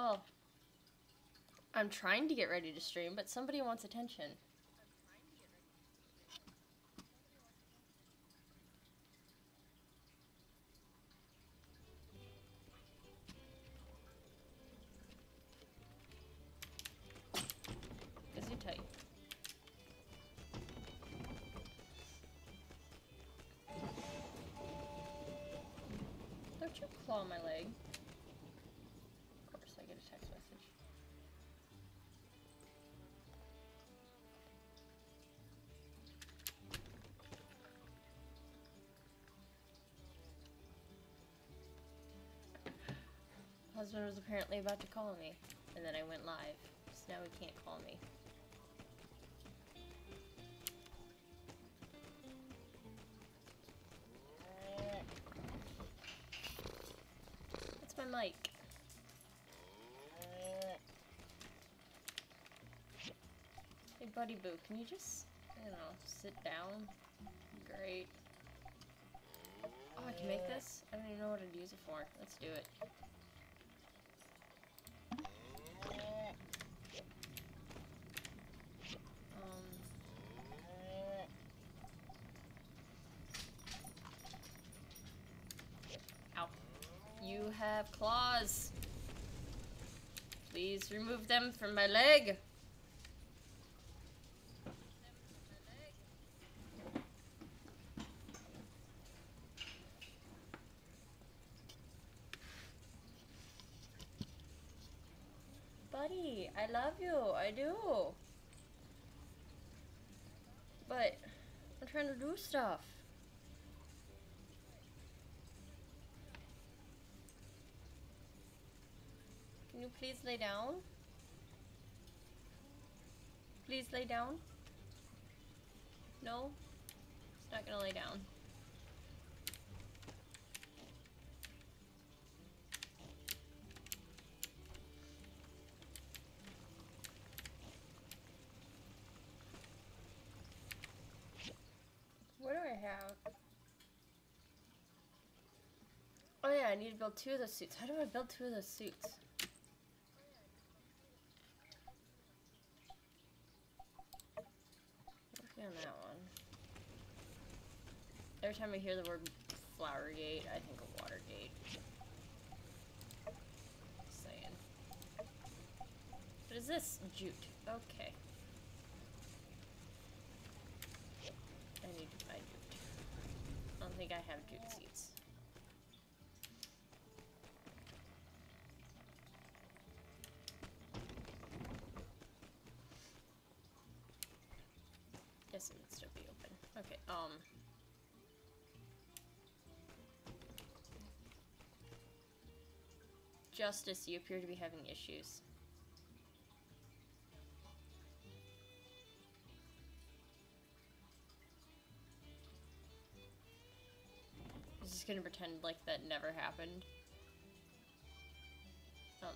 Well, I'm trying to get ready to stream, but somebody wants attention. Husband was apparently about to call me, and then I went live, so now he can't call me. That's my mic. Hey, Buddy Boo, can you just, I don't know, sit down? Great. Oh, I can make this? I don't even know what I'd use it for. Let's do it. Um, Ow. You have claws. Please remove them from my leg. Buddy, I love you. I do. But I'm trying to do stuff. Can you please lay down? Please lay down? No? It's not gonna lay down. What do I have? Oh yeah, I need to build two of those suits. How do I build two of those suits? Working on that one. Every time I hear the word Flowergate, I think of Watergate. Saying. What is this? Jute. Okay. I need to buy jute. I don't think I have jute. Justice, you appear to be having issues. Is just gonna pretend like that never happened. Um.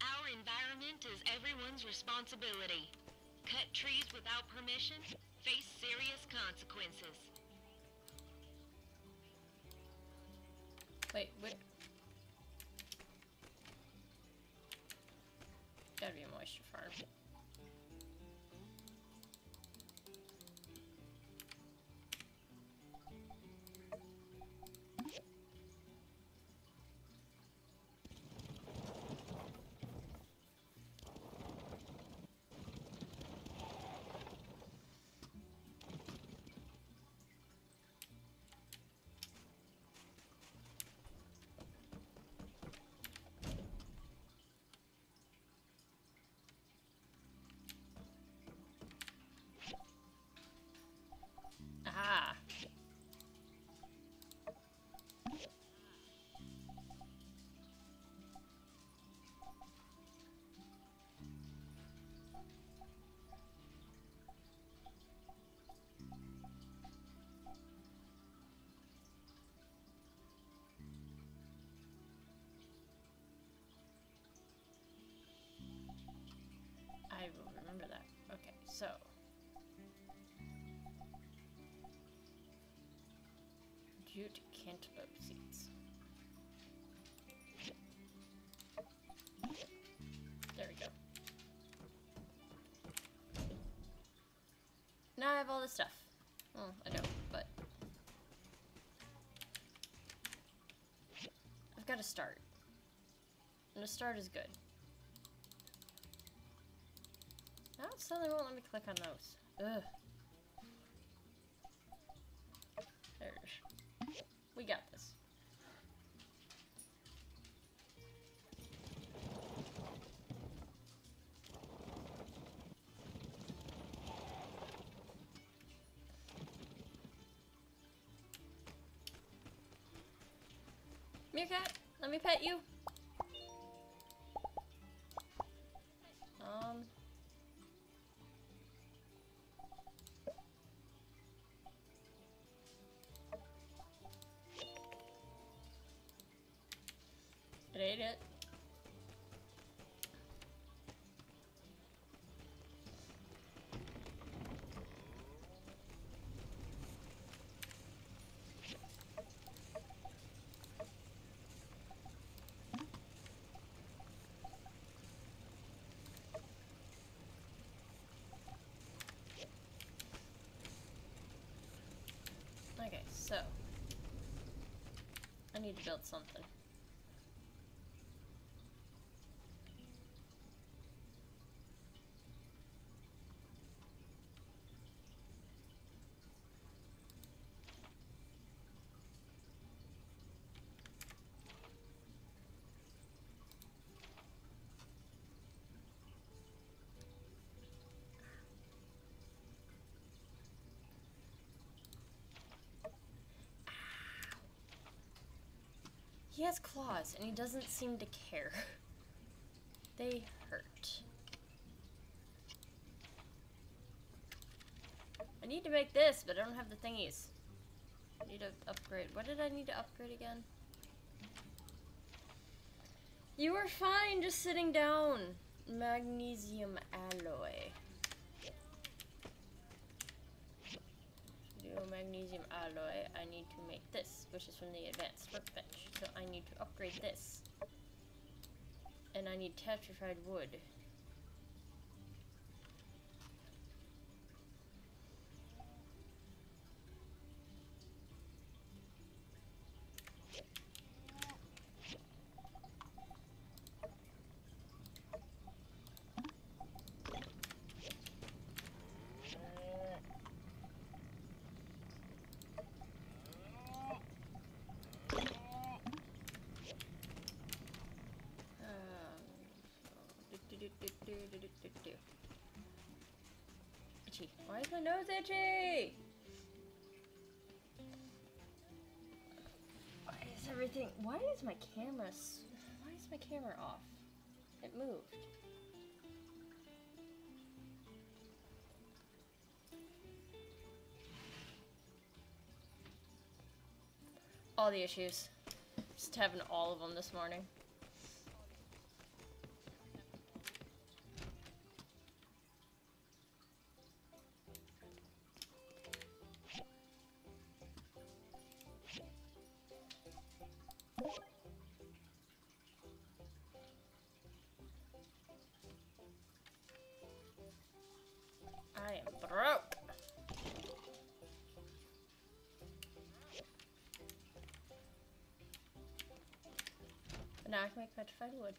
Our environment is everyone's responsibility. Cut trees without permission, face serious consequences. Wait, what? Gotta be a moisture farm. Remember that. Okay, so. jute cantaloupe seeds. There we go. Now I have all this stuff. Well, I don't, but I've got to start. And a start is good. Now it suddenly won't let me click on those. Ugh. There. We got this. Meerkat, let me pet you. So I need to build something. He has claws and he doesn't seem to care. they hurt. I need to make this, but I don't have the thingies. I need to upgrade. What did I need to upgrade again? You are fine just sitting down. Magnesium alloy. Do magnesium alloy. I need to make this, which is from the advanced workbench. So I need to upgrade this. And I need petrified wood. My nose itchy? Why is everything? Why is my camera? Why is my camera off? It moved. All the issues. Just having all of them this morning. I would.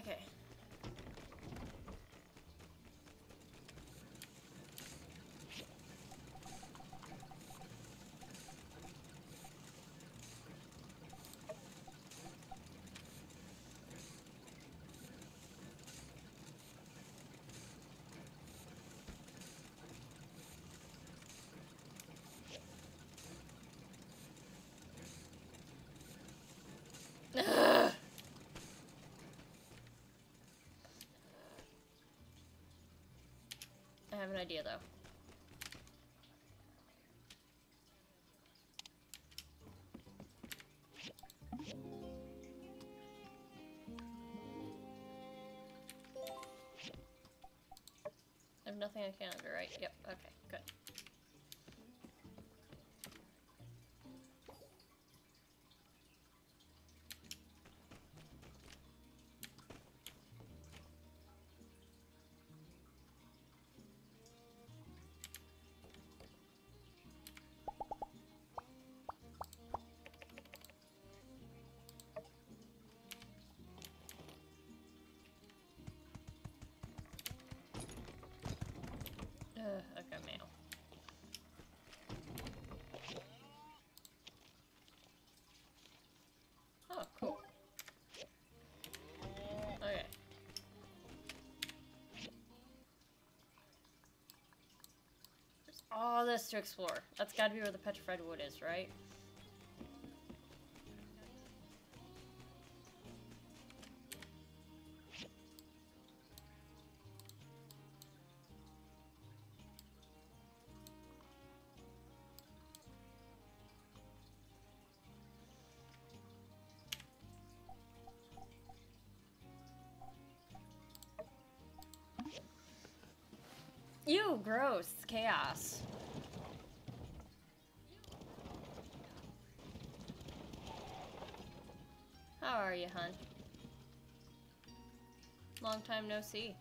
Okay. Have an idea though. I have nothing I can underwrite. Yep, all this to explore. That's gotta be where the petrified wood is, right? Ew, gross. Chaos. How are you, hun? Long time no see.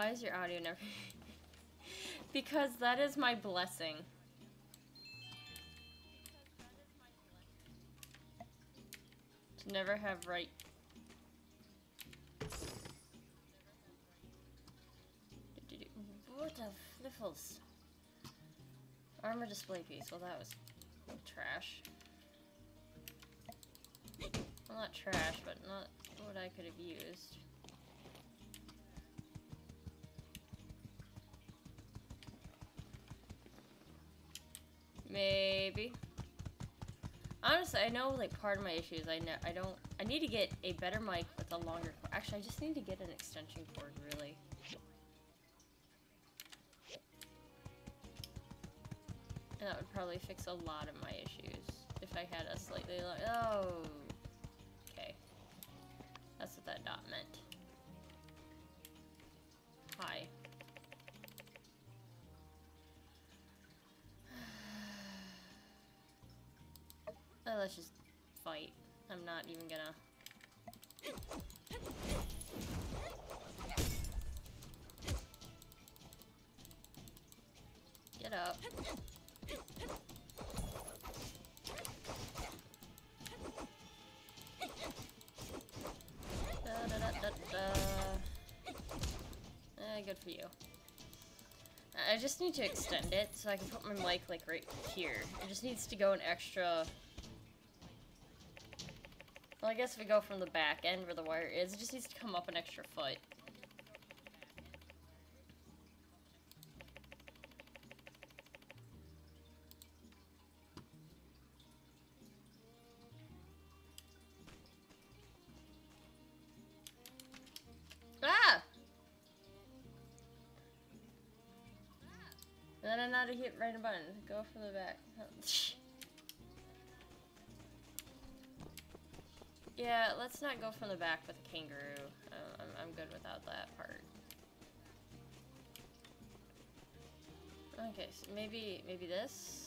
Why is your audio never? because that is my blessing. To never have right. What the fliffles? Armor display piece. Well, that was trash. Well, not trash, but not what I could have used. Maybe. Honestly, I know like part of my issue is I know I don't I need to get a better mic with a longer cord. Actually, I just need to get an extension cord really. And that would probably fix a lot of my issues if I had a slightly like oh okay. That's what that dot meant. Let's just fight. I'm not even gonna. Get up. Da, da, da. Eh, good for you. I just need to extend it so I can put my mic like right here. It just needs to go an extra I guess if we go from the back end where the wire is, it just needs to come up an extra foot. Ah! Then I know to hit right a button. Go from the back. Let's not go from the back with a kangaroo. Uh, I'm, I'm good without that part. Okay, so maybe maybe this.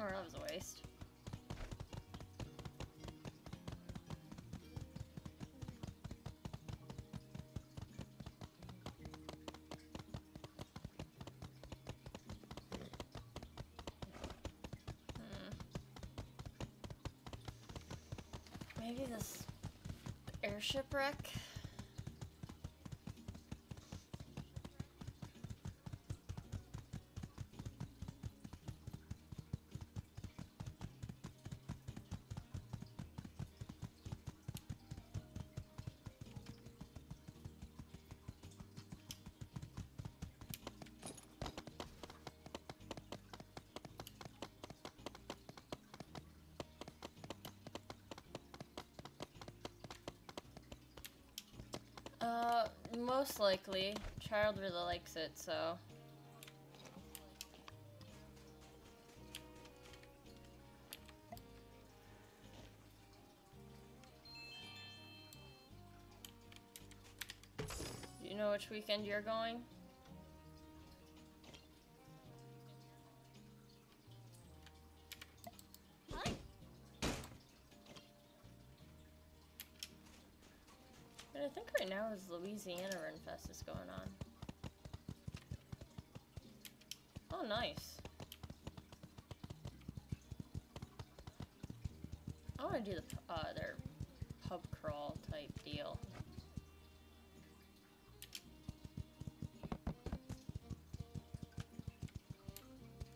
Oh, that was a waste. Hmm. Maybe this airship wreck? Uh, most likely. Child really likes it, so. You know which weekend you're going? Is Louisiana Renfest is going on. Oh, nice. I want to do the uh, their pub crawl type deal.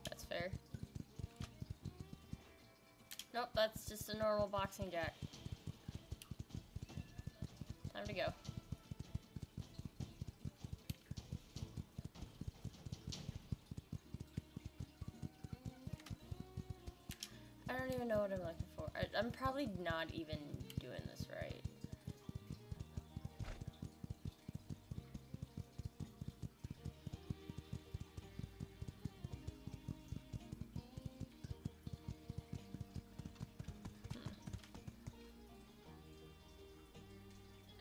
That's fair. Nope, that's just a normal boxing jack. Probably not even doing this right. Hmm.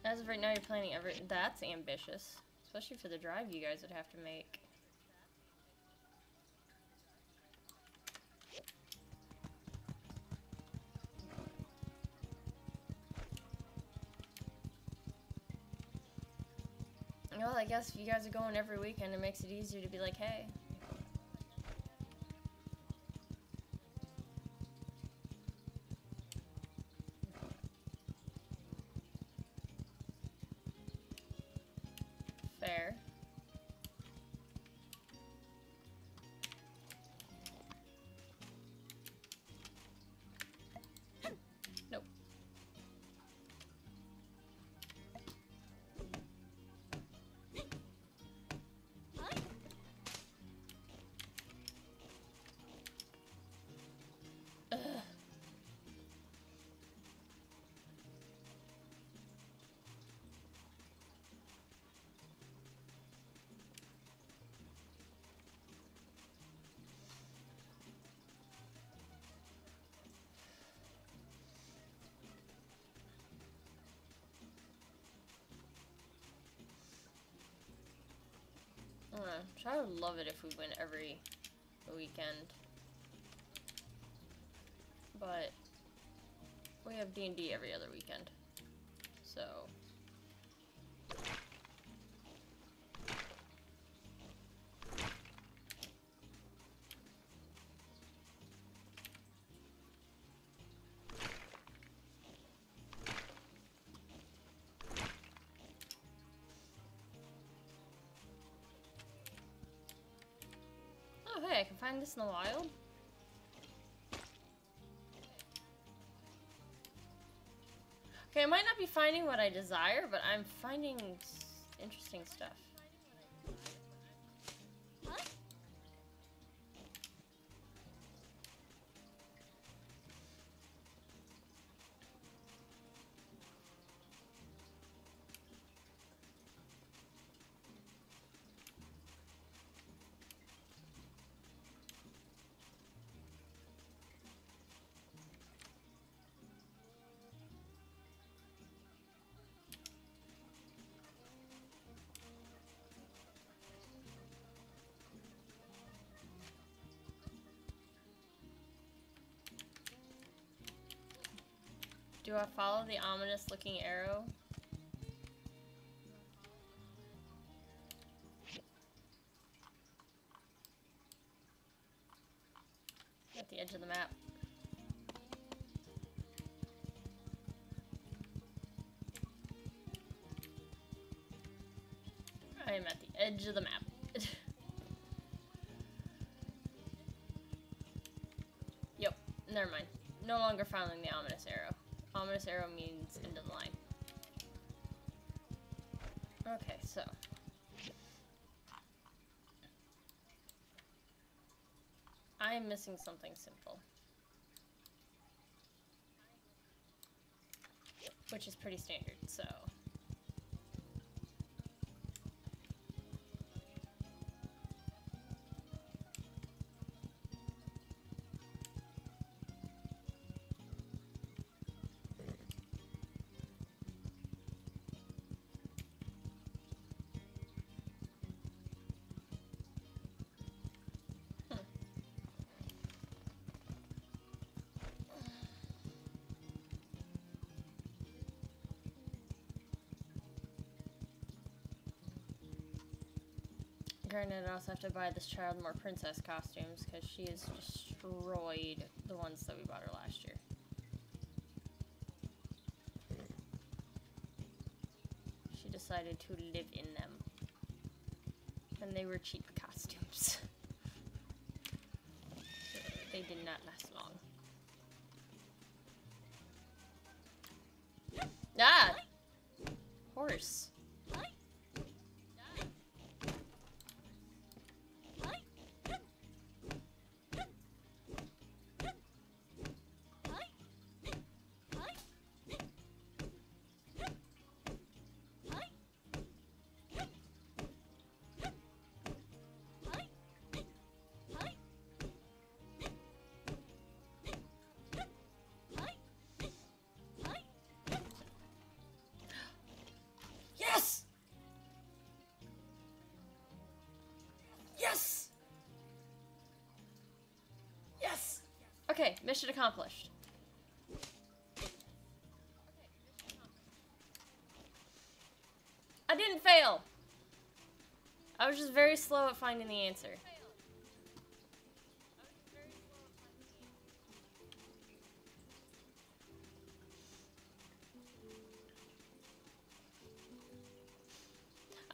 As of right now, you're planning every. That's ambitious, especially for the drive you guys would have to make. Guess if you guys are going every weekend, it makes it easier to be like, hey. I. I would love it if we went every weekend. But we have D&D every other weekend. Hey, I can find this in the wild? Okay, I might not be finding what I desire, but I'm finding interesting stuff. Do I follow the ominous looking arrow? At the edge of the map. I am at the edge of the map. yep, never mind. No longer following the ominous arrow. Ominous arrow means end of the line. Okay, so. I am missing something simple. Which is pretty standard, so. Granted, I also have to buy this child more princess costumes because she has destroyed the ones that we bought her last year. She decided to live in them. And they were cheap costumes. they did not last long. Okay, mission accomplished. I didn't fail! I was just very slow at finding the answer.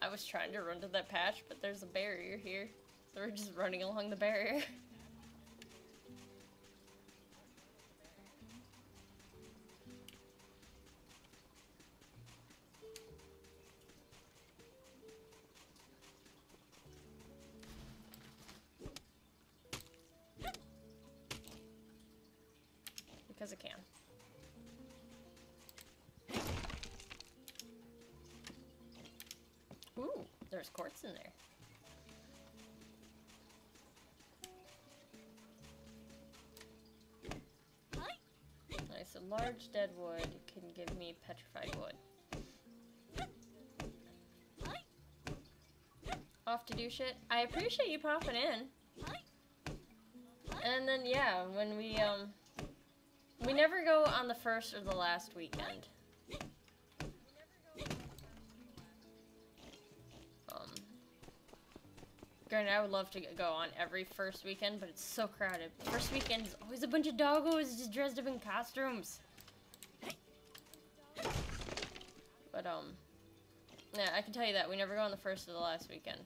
I was trying to run to that patch, but there's a barrier here. So we're just running along the barrier. large dead wood can give me petrified wood. Off to do shit. I appreciate you popping in. And then yeah, when we um we never go on the first or the last weekend. Granted, I would love to go on every first weekend, but it's so crowded. First weekend is always a bunch of doggos just dressed up in costumes. But, um, yeah, I can tell you that. We never go on the first or the last weekend.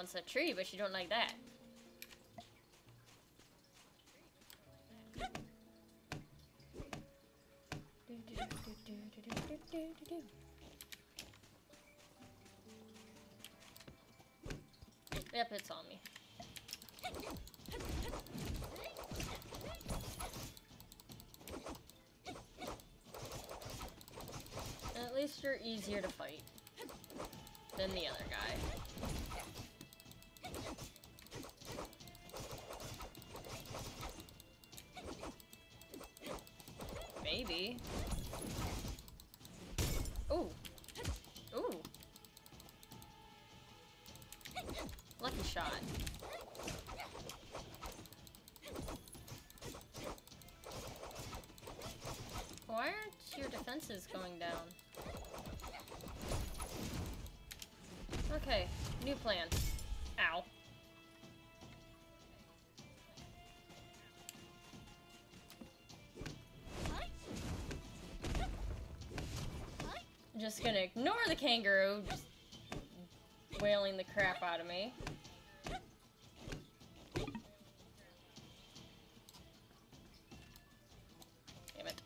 Wants a tree, but she don't like that. Maybe. Ooh. Ooh. Lucky shot. Why aren't your defenses going down? Okay, new plan. Kangaroo, just wailing the crap out of me. Damn it.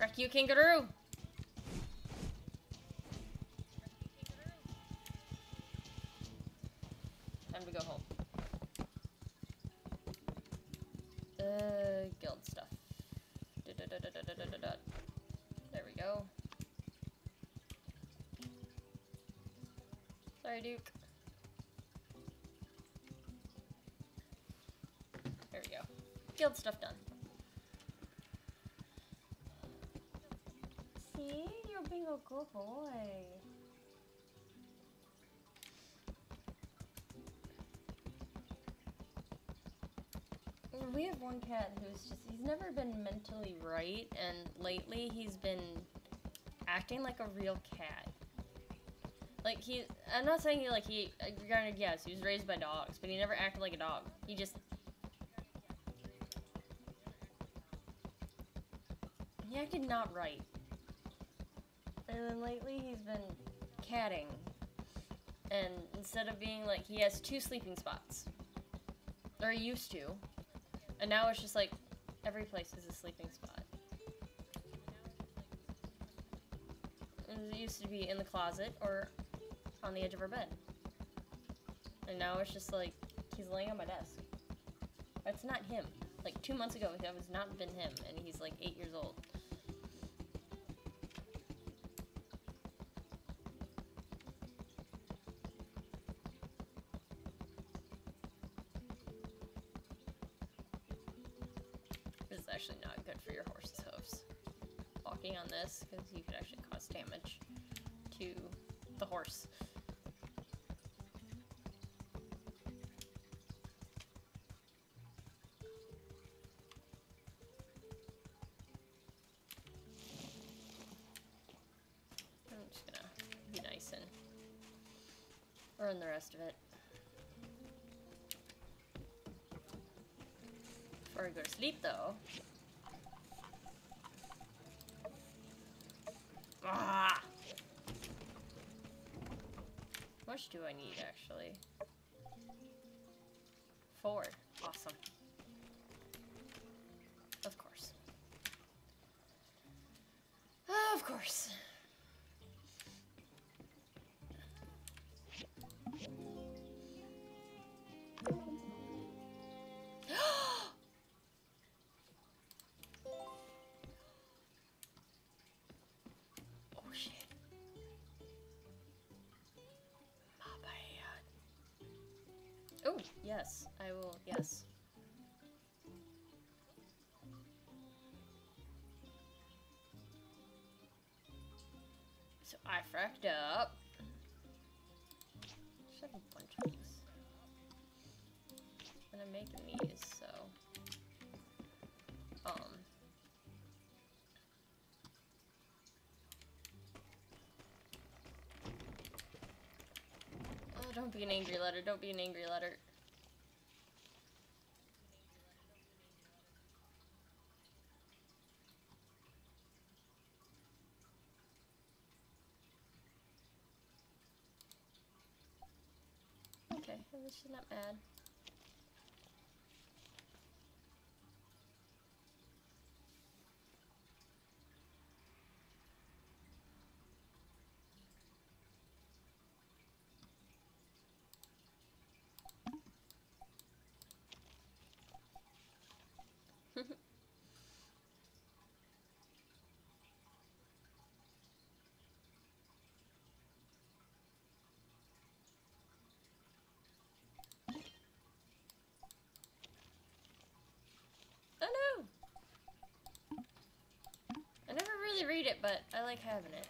Wreck you, kangaroo! Time to go home. Uh, guild stuff. Da-da-da-da-da-da-da-da. There we go. Sorry, Duke. There we go. Stuff done. See? You're being a good boy. And We have one cat who's just, he's never been mentally right, and lately he's been acting like a real cat. Like, he, I'm not saying he, like, he, uh, granted, yes, he was raised by dogs, but he never acted like a dog. He just, he acted not right. And then lately he's been catting. And instead of being like, he has two sleeping spots. Or he used to. And now it's just like every place is a sleeping spot. And It used to be in the closet or on the edge of her bed. And now it's just like he's laying on my desk. That's not him. Like two months ago, that was not been him, and he's like eight years old. The rest of it. Before I go to sleep, though. Ah! How much do I need, actually? Four. Oh, yes. I will, yes. Don't be an angry letter. Don't be an angry letter. read it, but I like having it.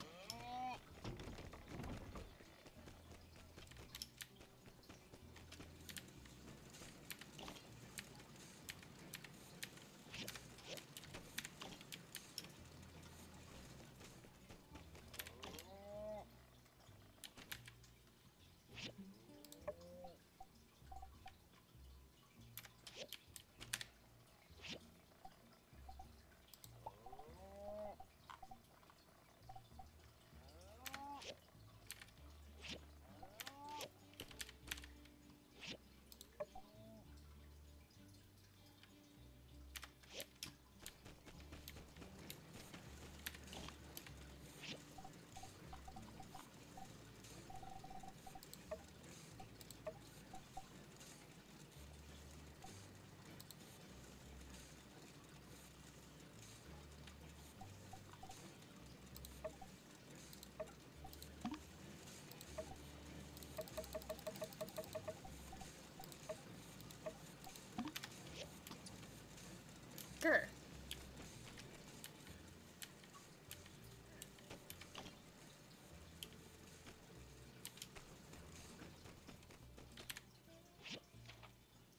Grr.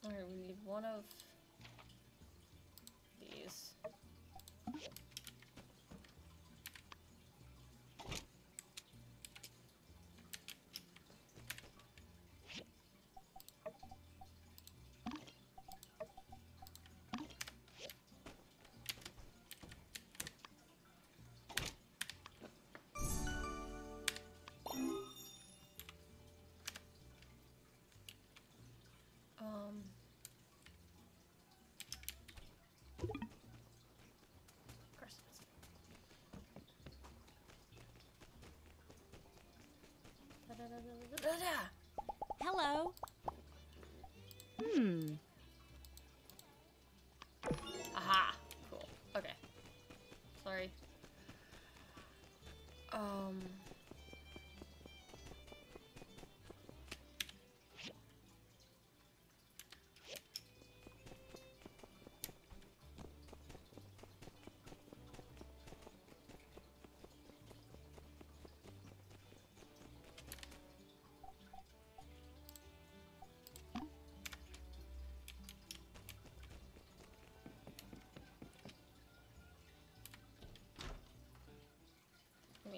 Alright, we need one of Hello.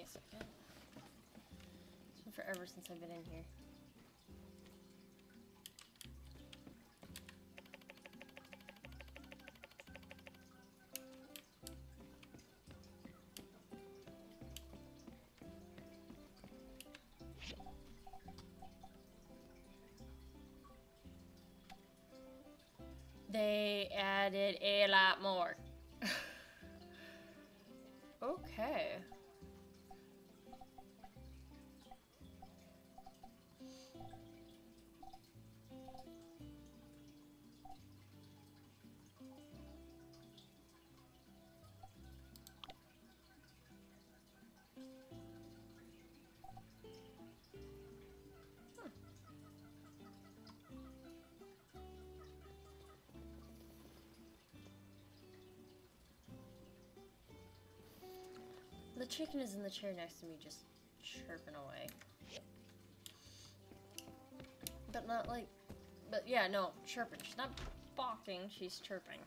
A second. It's been forever since I've been in here. The chicken is in the chair next to me, just chirping away. But not like, but yeah, no, chirping. She's not barking, she's chirping.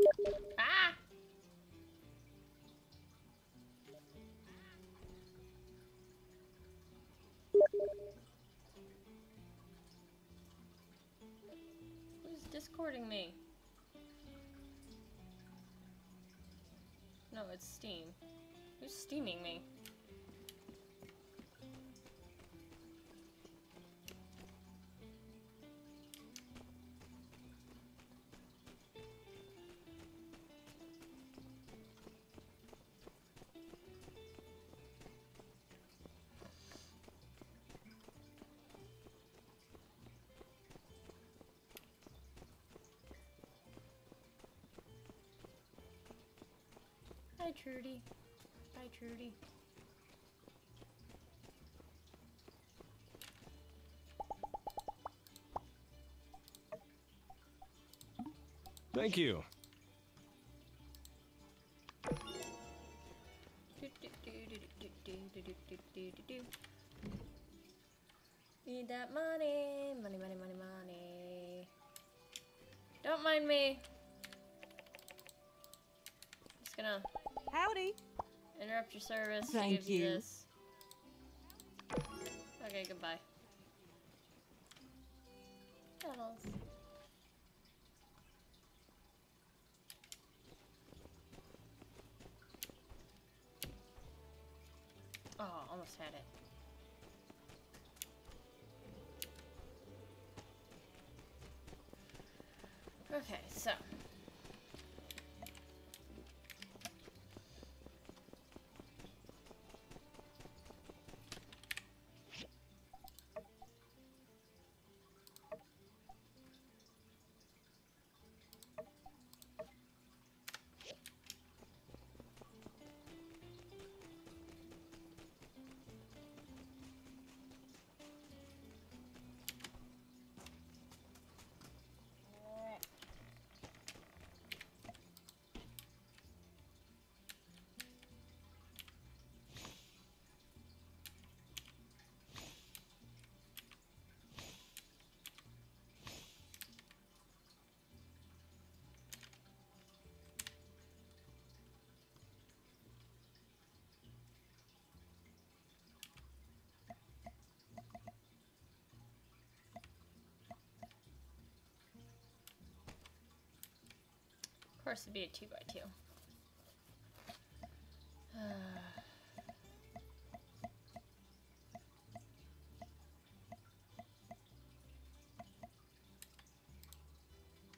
Ah! Who's steaming me? Hi, Trudy. Bye, Trudy. Thank you. Need that money, money, money, money, money. Don't mind me. Just gonna Howdy. Interrupt your service. Thank give you. you. this. Okay, goodbye. Petals. Oh, almost had it. Okay, so. Course, it'd be a two by two.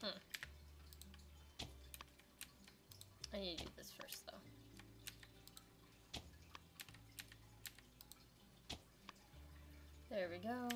hmm. I need to do this first, though. There we go.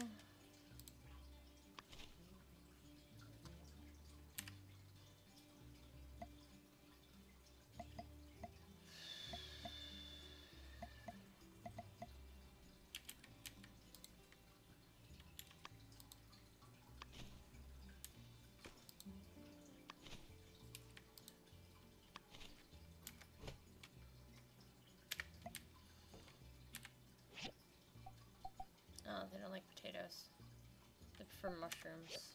Potatoes. They prefer mushrooms.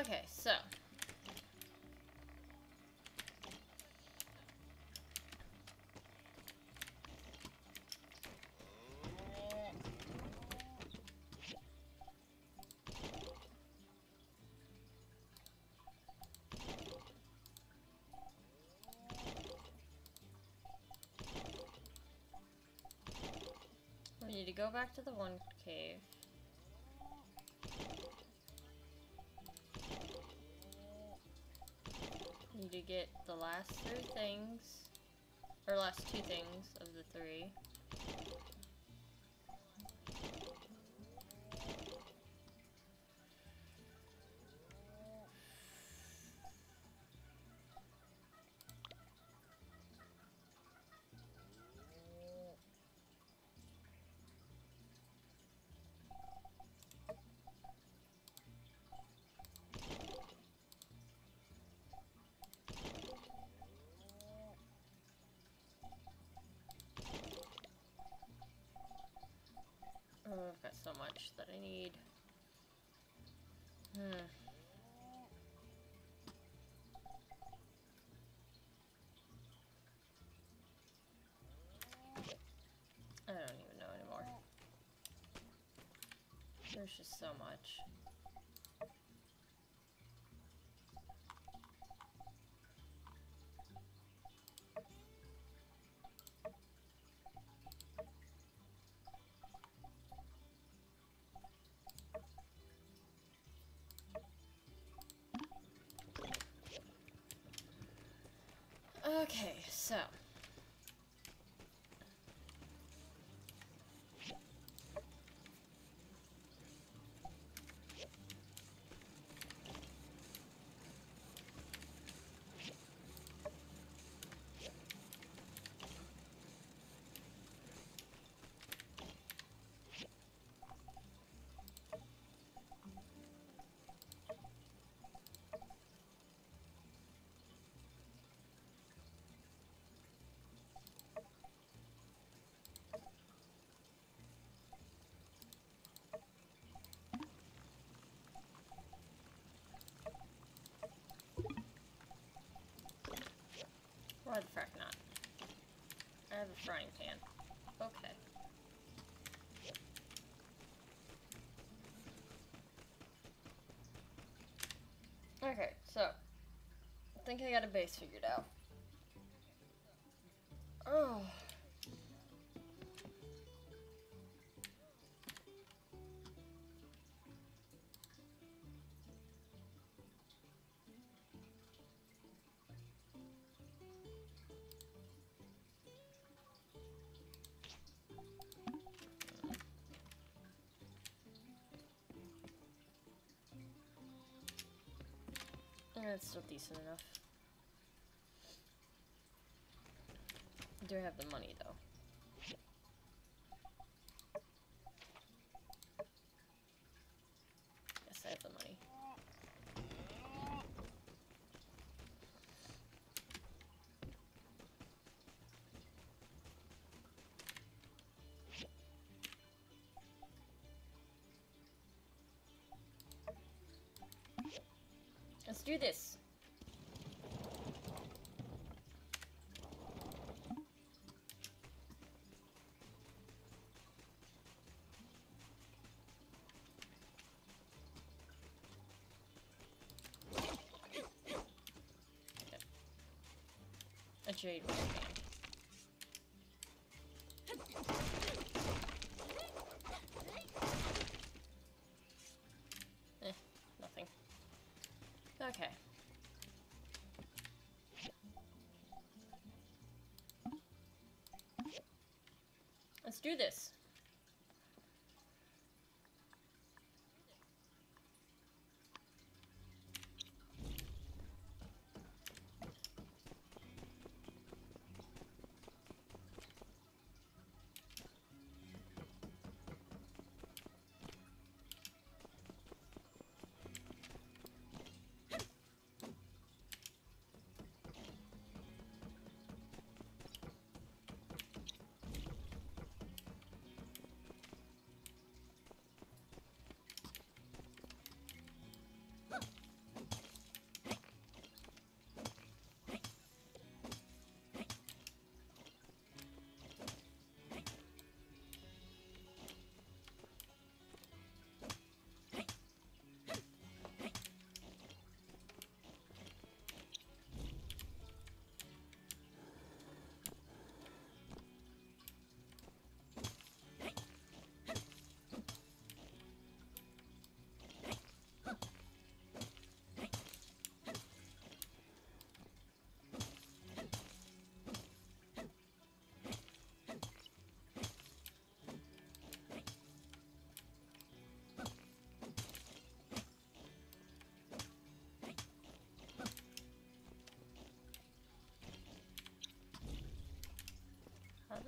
Okay, so. We need to go back to the one cave. To get the last three things, or last two things of the three. Oh, I've got so much that I need. Hmm. I don't even know anymore. There's just so much. Okay, so. Why the frack not? I have a frying pan. Okay. Okay, so I think I got a base figured out. That's still decent enough. I Do have the money though. Yes, I have the money. Let's do this. A jade fan. Eh, nothing. Okay. Let's do this.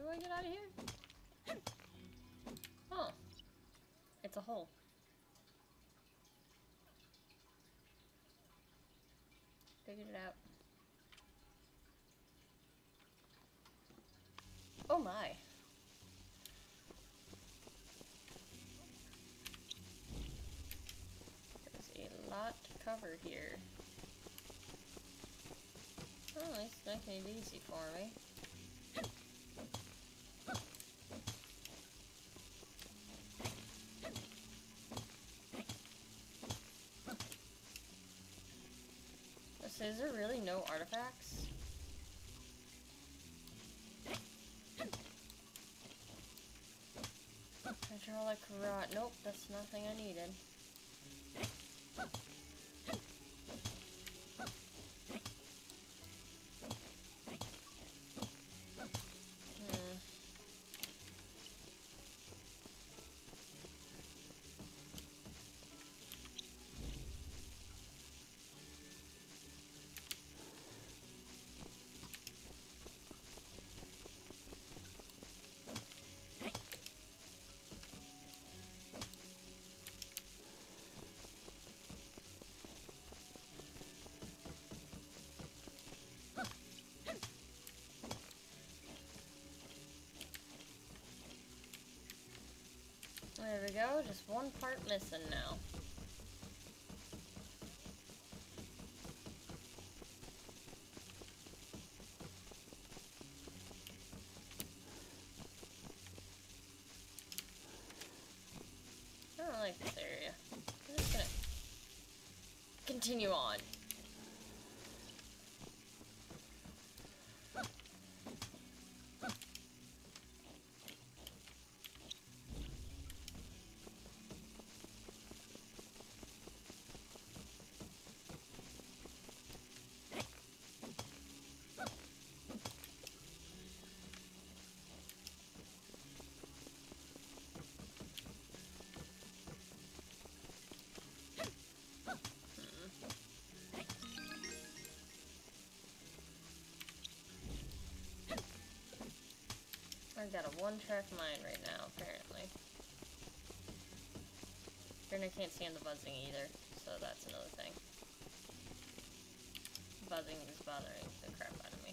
Do I get out of here? Oh. It's a hole. Figured it out. Oh my. There's a lot to cover here. Oh, it's making it easy for me. So is there really no artifacts? Hydraulic rod. Nope, that's nothing I needed. Oh, just one part missing now. I don't like this area. I'm just gonna continue on. I got a one-track mind right now, apparently. And I can't stand the buzzing either, so that's another thing. Buzzing is bothering the crap out of me.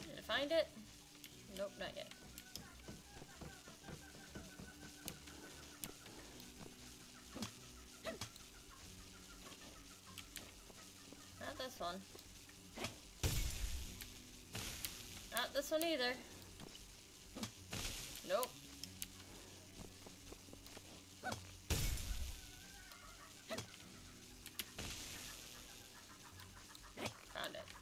Did I find it? Nope, not yet. Not this one. Not this one either. Nope. Found it.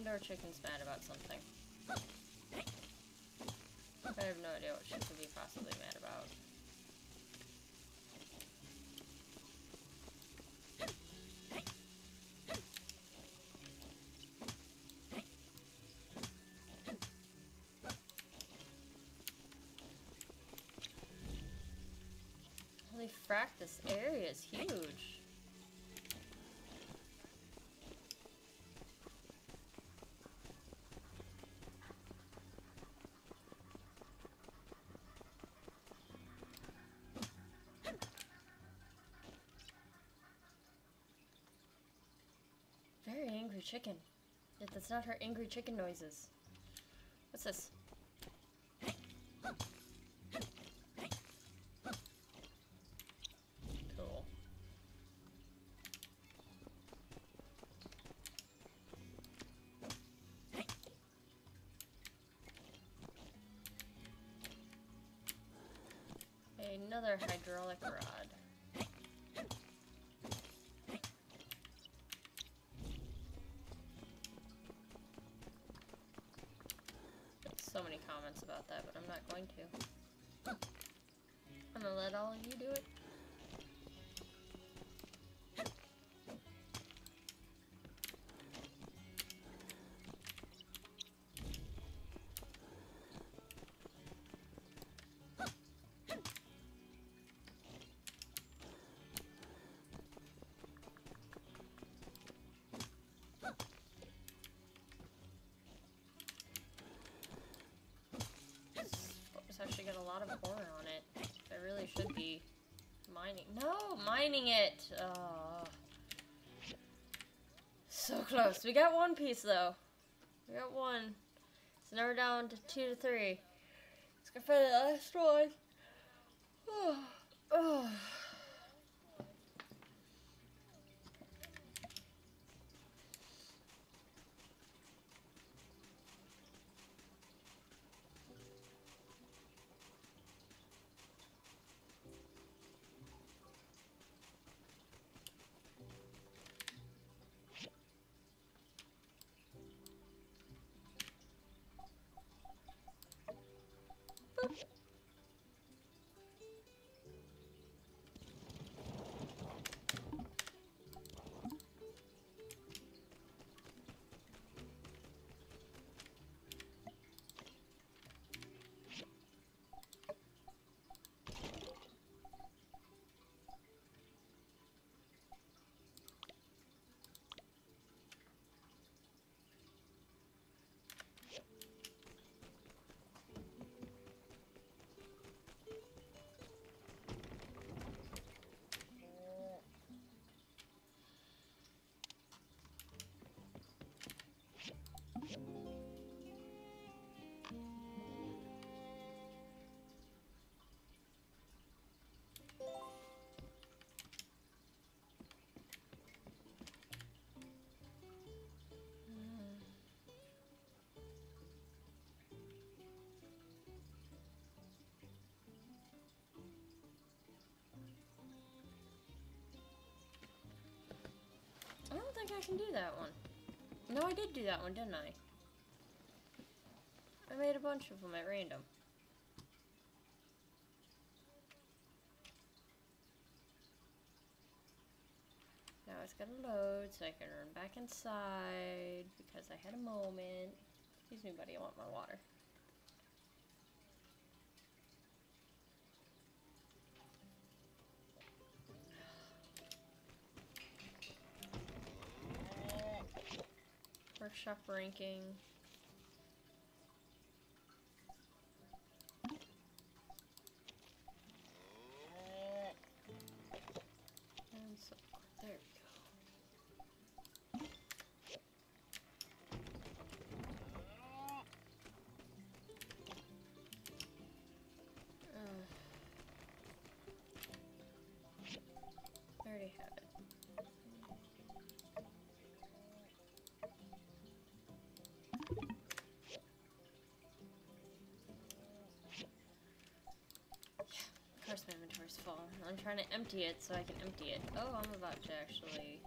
The indoor chicken's mad about something. I have no idea what she could be possibly mad about. Holy frack, this area is huge. Very angry chicken. That's not her angry chicken noises. What's this? Cool. Another hydraulic rod. About that, but I'm not going to. I'm gonna let all of you do it. Actually got a lot of ore on it. I really should be mining. No, mining it. Oh. So close. We got one piece though. We got one. So now we're down to two to three. Let's go for the last one. Think I can do that one. No, I did do that one, didn't I? I made a bunch of them at random. Now it's gonna load so I can run back inside because I had a moment. Excuse me, buddy, I want more water. Workshop ranking. Course my inventory's full. I'm trying to empty it so I can empty it. Oh, I'm about to actually...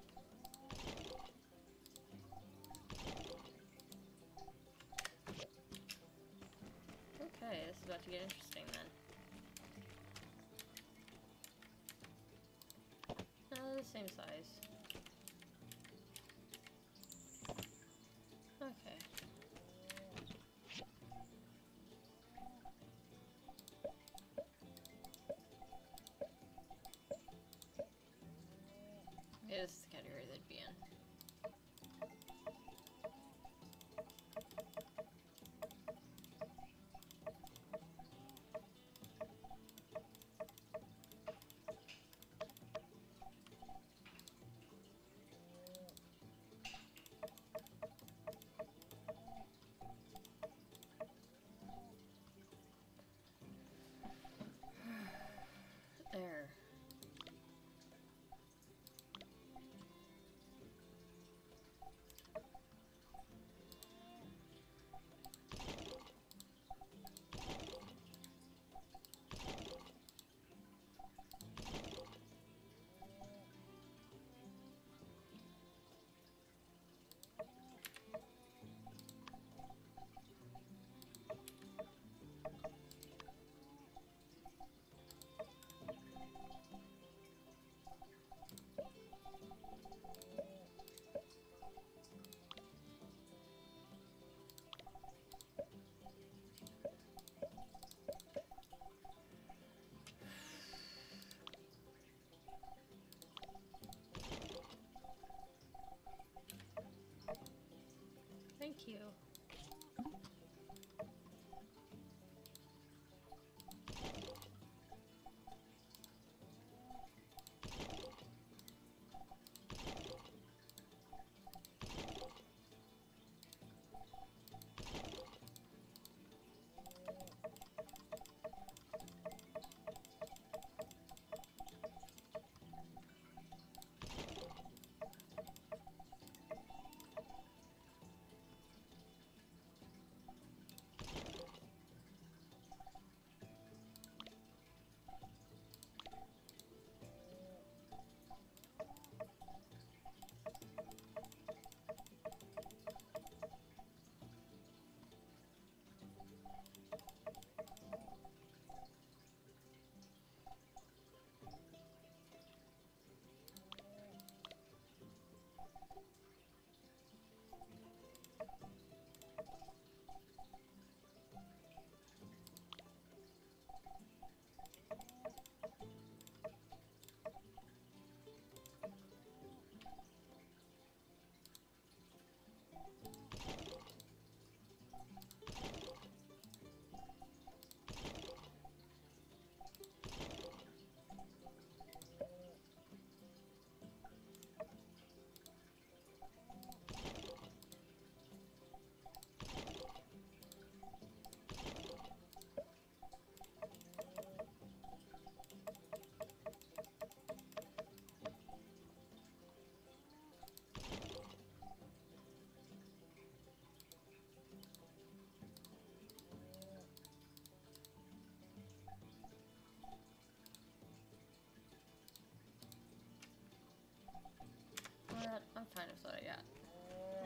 I'm fine with I got.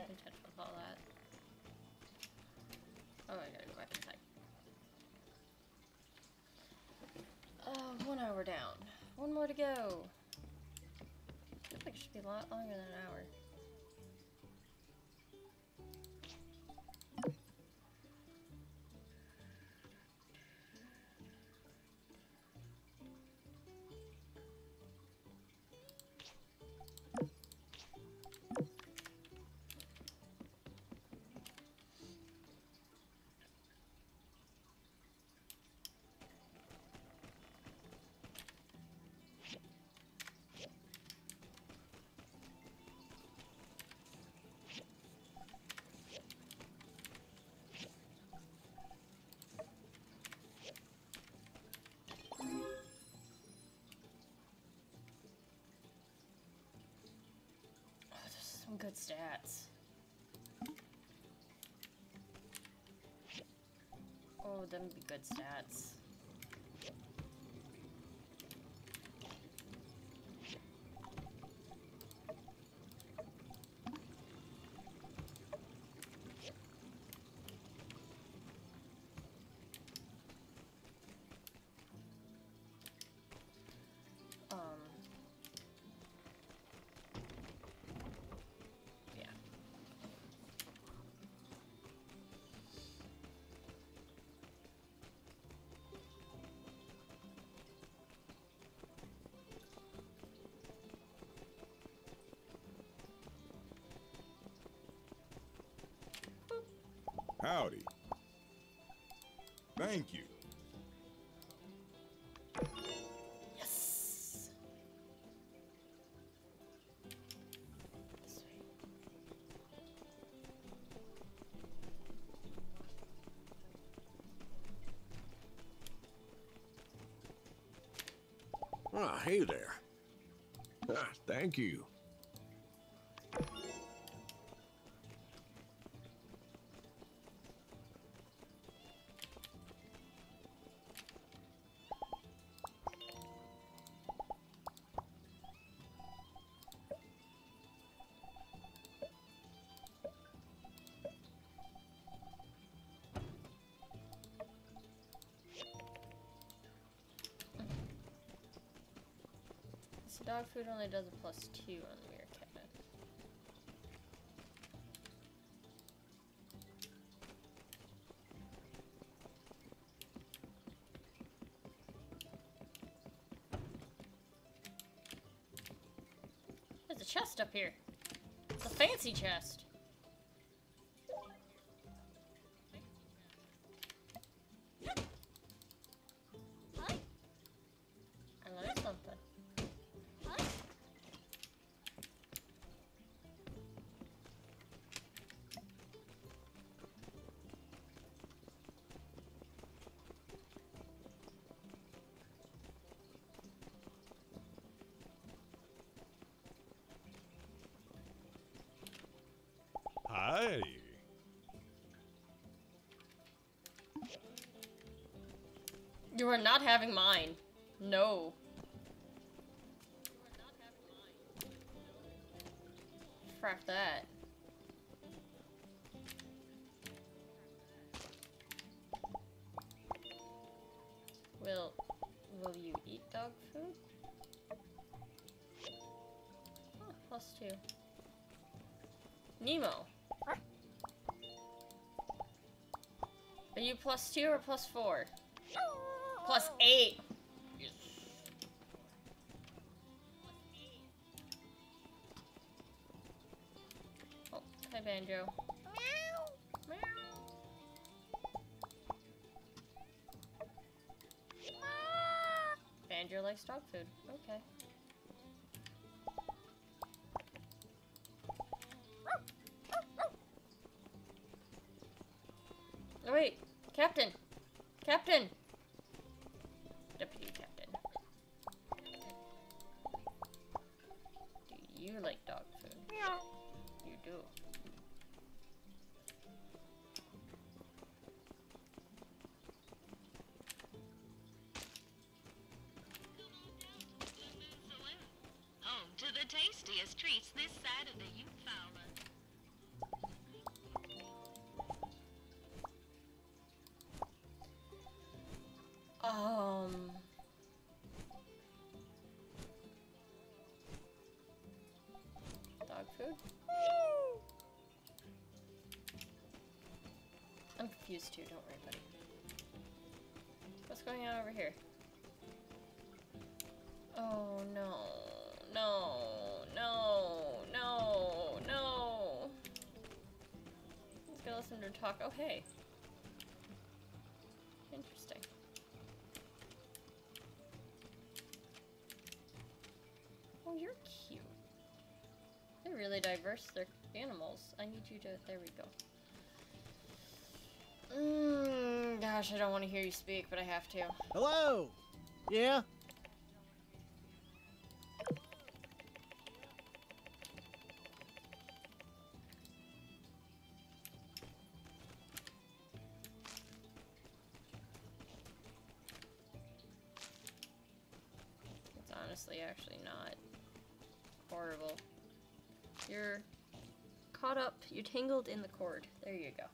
Content with all that. Oh, I gotta go back inside. Oh, uh, one hour down. One more to go. Feels like it should be a lot longer than an hour. Good stats. Oh, them be good stats. Howdy. Thank you. Yes. Ah, hey there. Ah, thank you. Food only does a plus two on the cabinet. There's a chest up here. It's a fancy chest. Not having mine. No. Frack that. Will will you eat dog food? Oh, plus two. Nemo. Are you plus two or plus four? Plus eight. Oh, hi Banjo. Banjo likes dog food. Okay. Oh, wait, Captain! Captain! Confused too, don't worry, buddy. What's going on over here? Oh no, no, no, no, no. He's gonna listen to her talk. Oh, hey. Interesting. Oh, you're cute. They're really diverse. They're animals. I need you to. There we go. Mm, gosh, I don't want to hear you speak, but I have to. Hello? Yeah? It's honestly actually not horrible. You're caught up. You're tangled in the cord. There you go.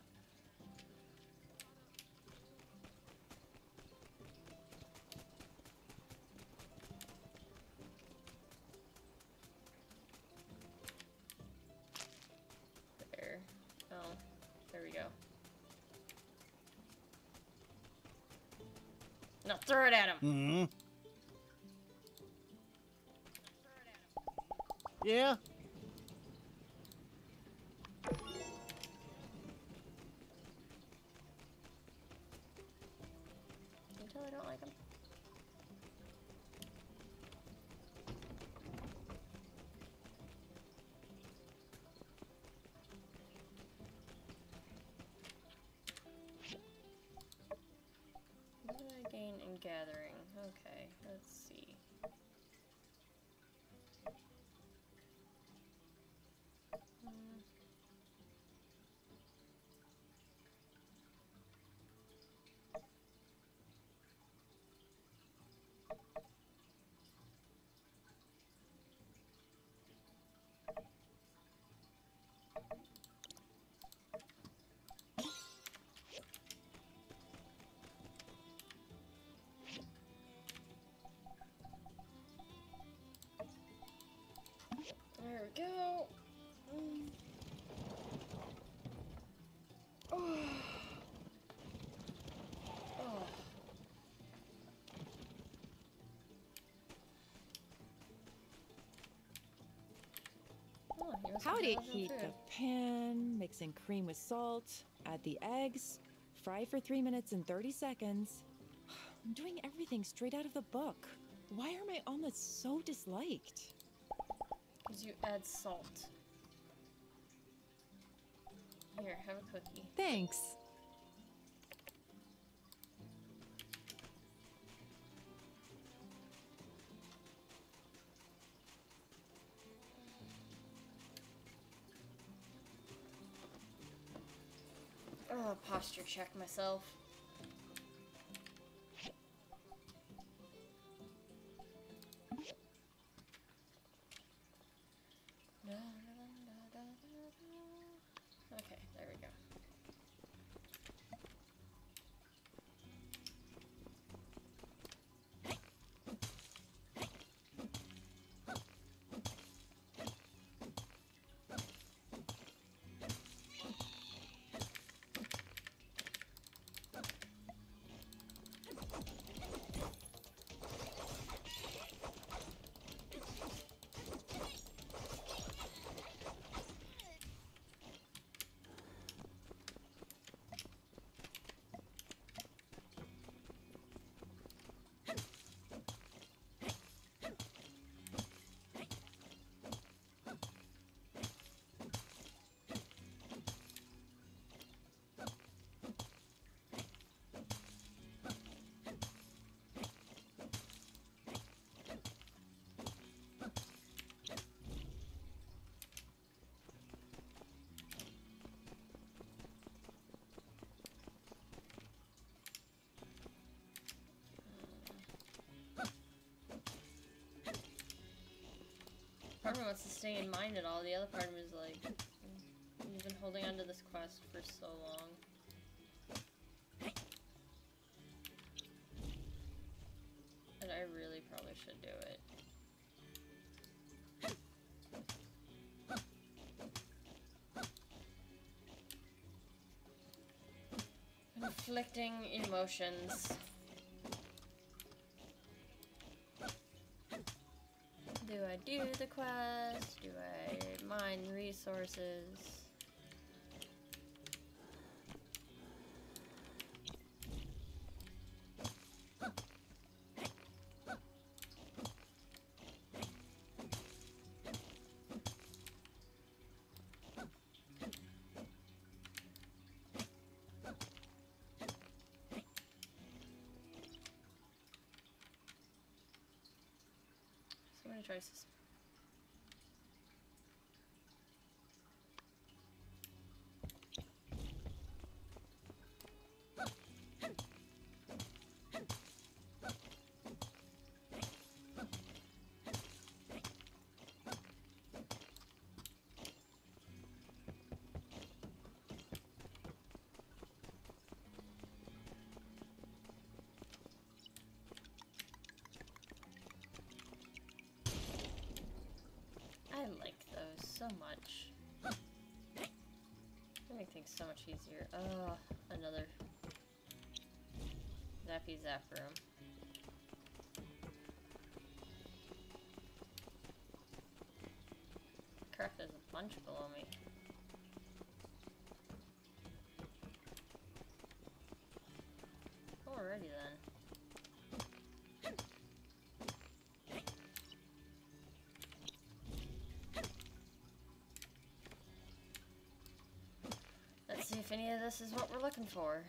Yeah? I don't like I gain in gathering? Go. Mm. Oh. Oh. Oh, Howdy. Heat too. the pan, mix in cream with salt, add the eggs, fry for 3 minutes and 30 seconds. I'm doing everything straight out of the book. Why are my omelets so disliked? You add salt. Here, have a cookie. Thanks. Oh, posture check myself. Me wants to stay in mind at all. The other part of me is like, "Mm, you've been holding on to this quest for so long. And I really probably should do it. Conflicting emotions. Do the quest? Do I mine resources? I like those so much. They make things so much easier. Oh, another Zappy Zap room. Crap, there's a bunch below me. Alrighty then. This is what we're looking for.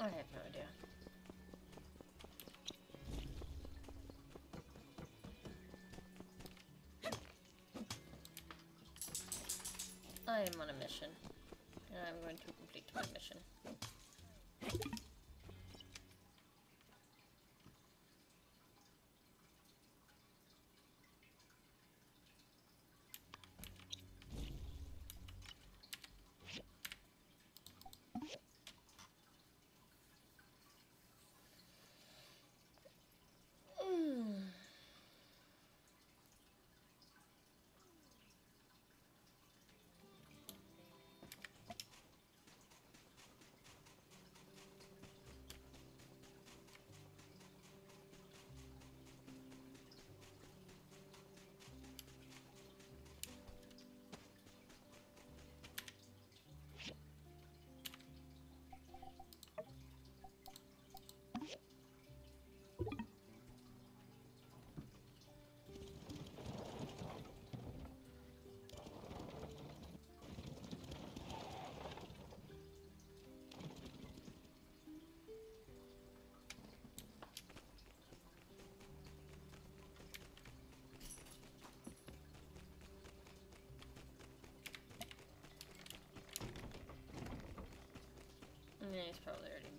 I have no idea. I am on a mission. And I'm going to complete my mission. Yeah, he's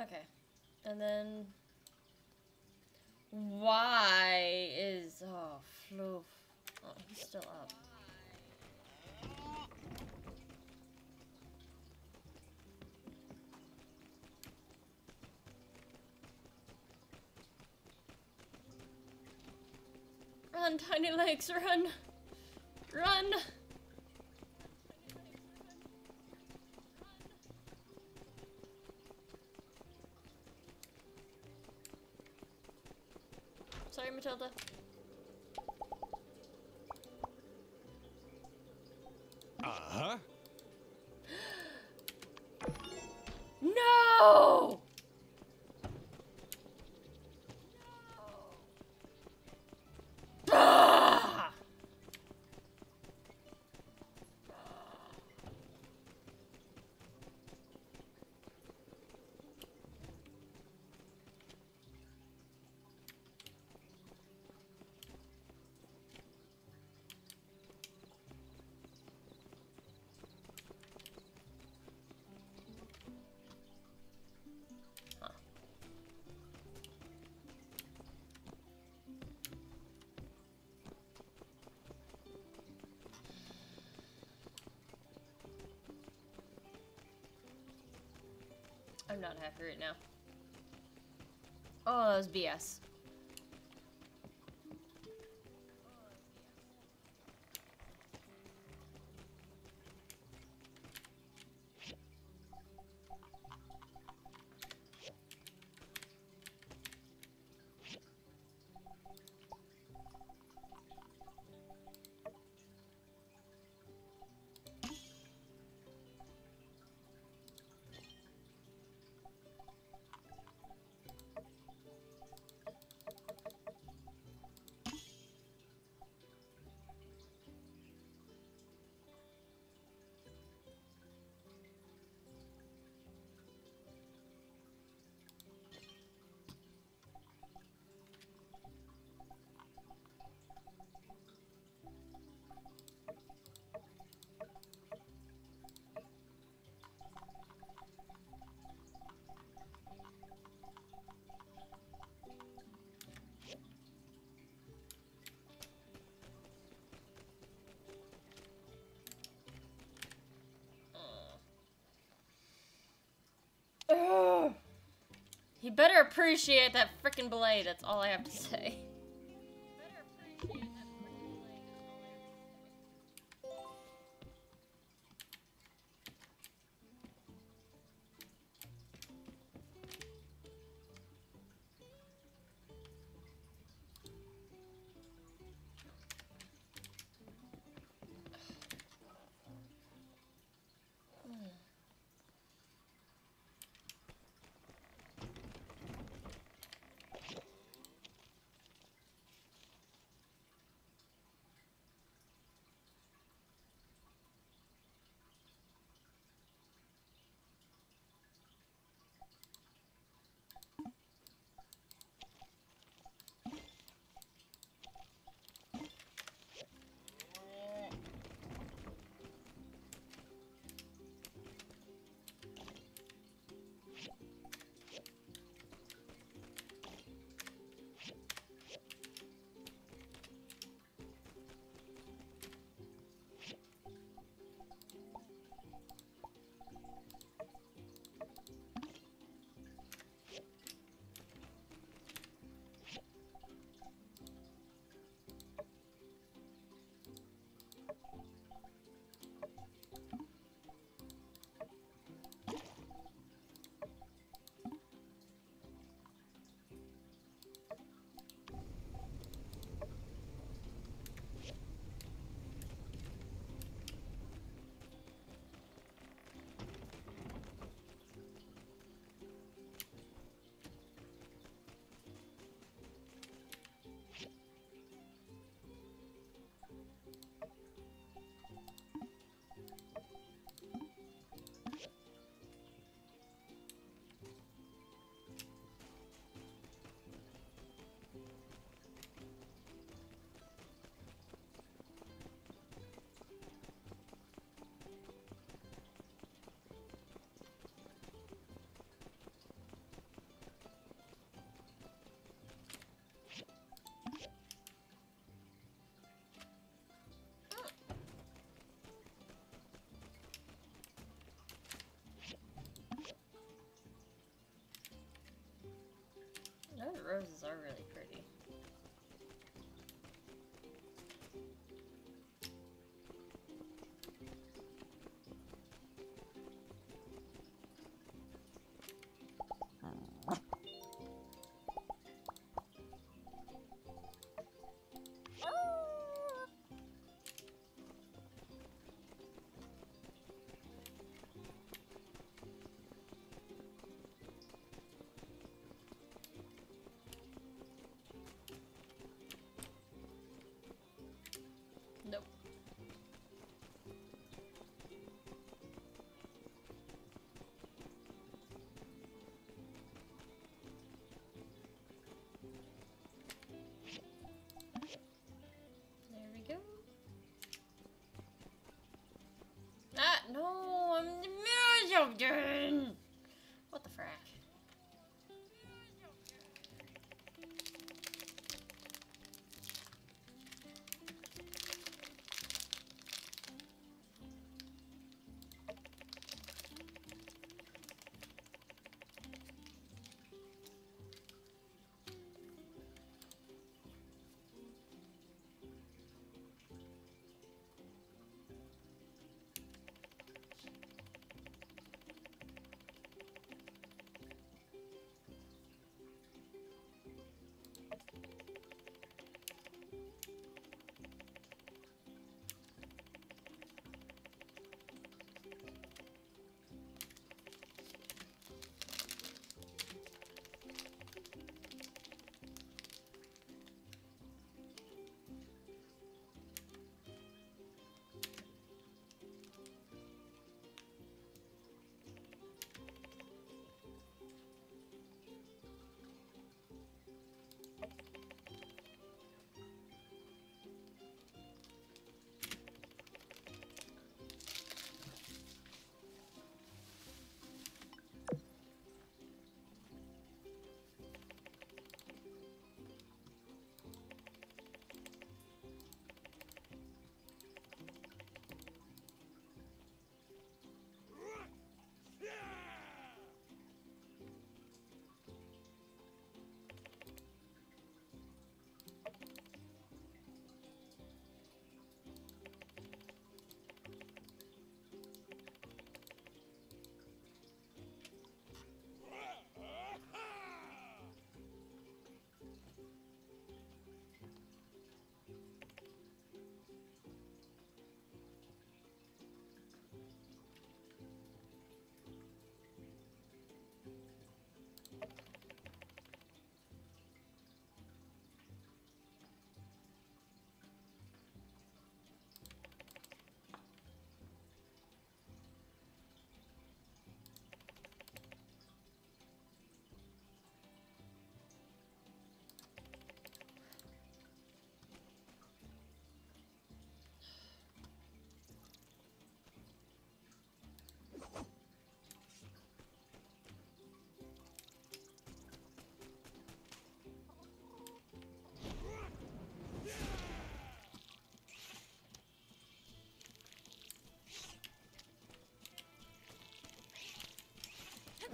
Okay. And then why is oh floof. Oh, he's still up. Run, tiny legs, run! Run! I'm not happy right now. Oh, that was BS. He better appreciate that frickin' blade. That's all I have to say. Roses are really pretty. you.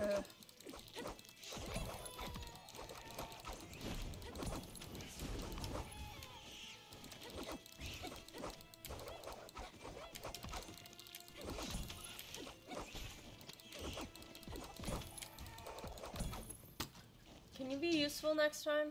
Ugh. Can you be useful next time?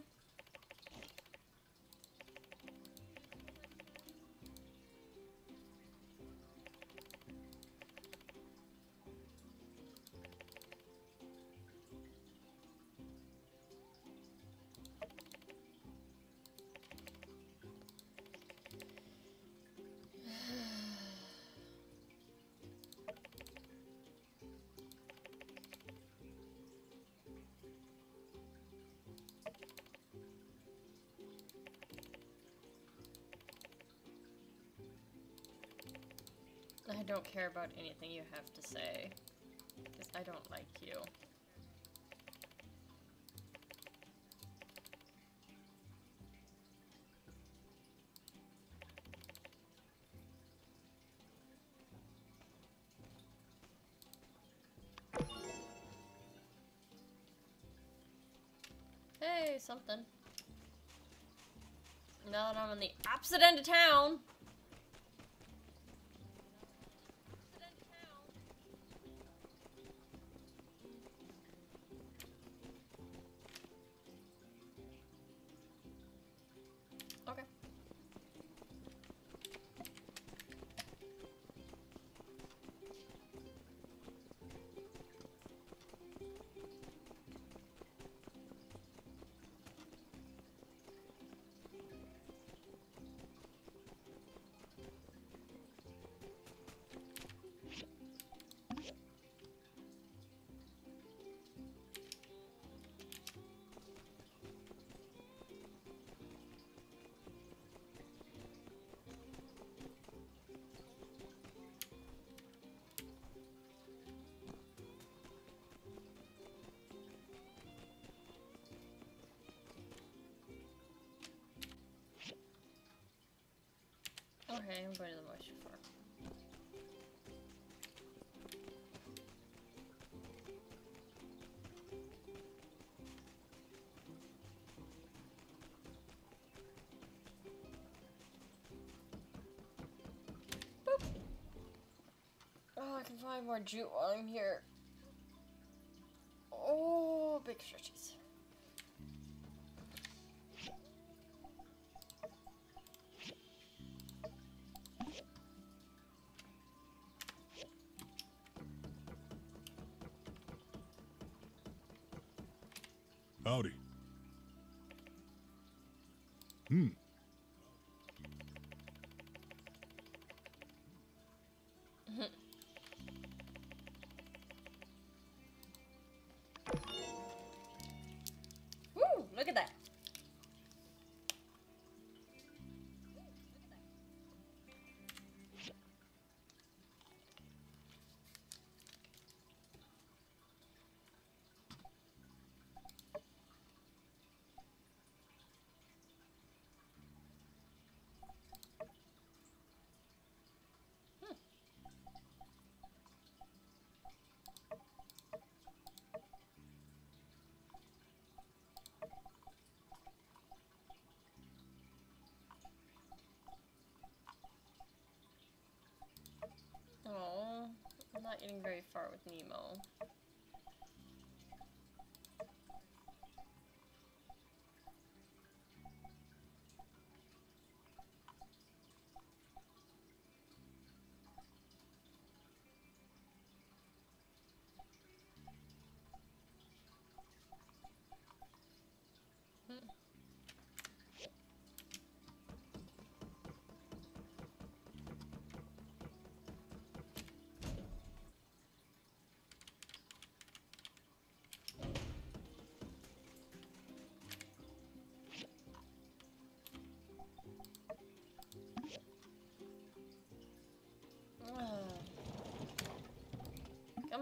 Don't care about anything you have to say. Because I don't like you. Hey, something. Now that I'm on the opposite end of town. Okay, I'm going to the moisture farm. Boop. Oh, I can find more jute while I'm here. Oh, big stretches. Not getting very far with Nemo.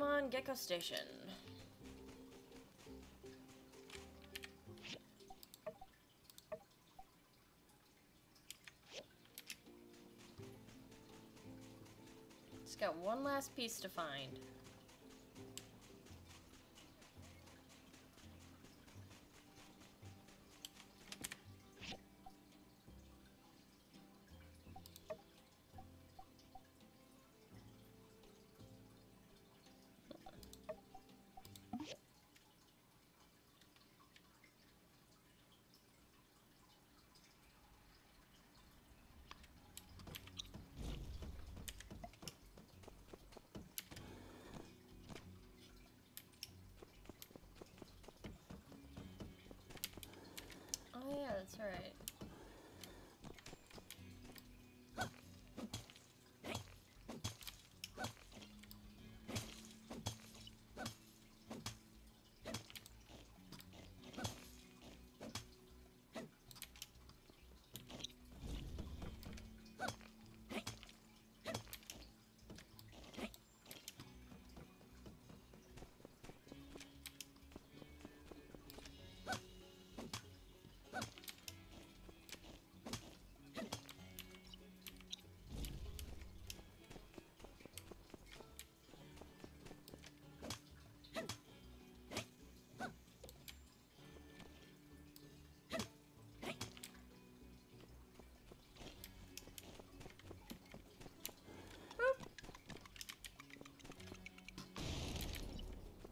On, Gecko Station. Just got one last piece to find.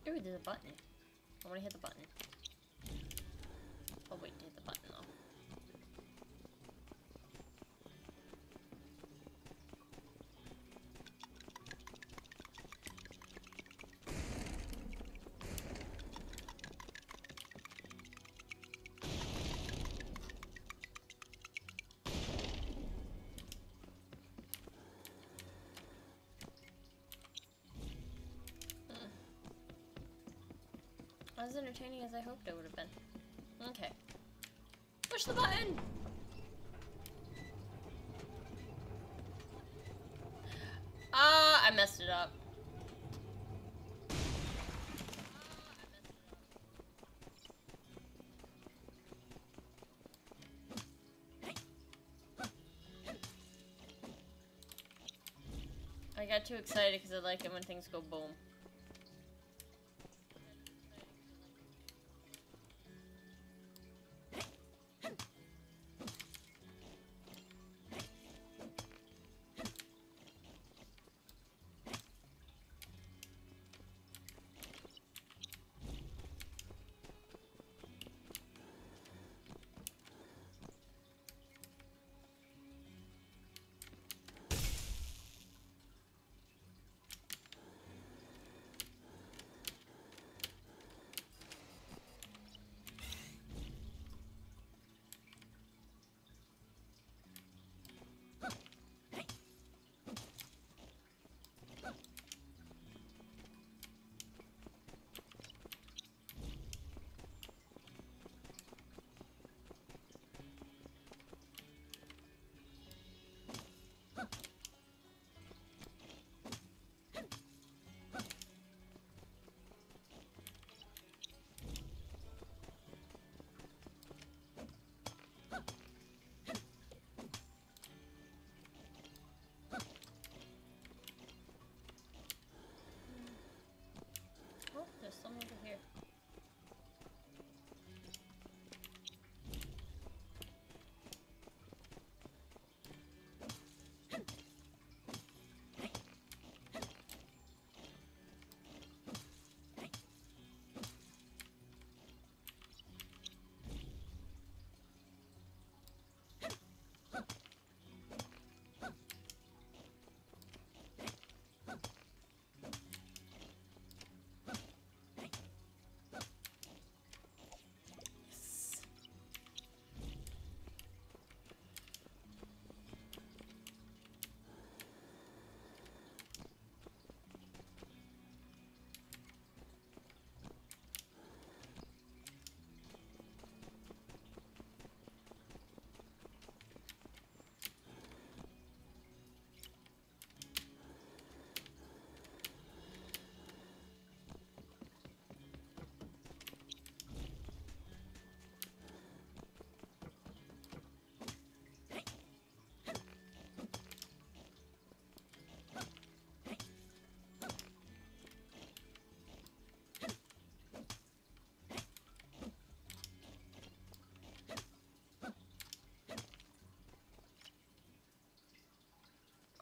Ooh, there's a button. I wanna hit the button. As entertaining as I hoped it would have been. Okay. Push the button! Ah, I messed it up. I got too excited because I like it when things go boom.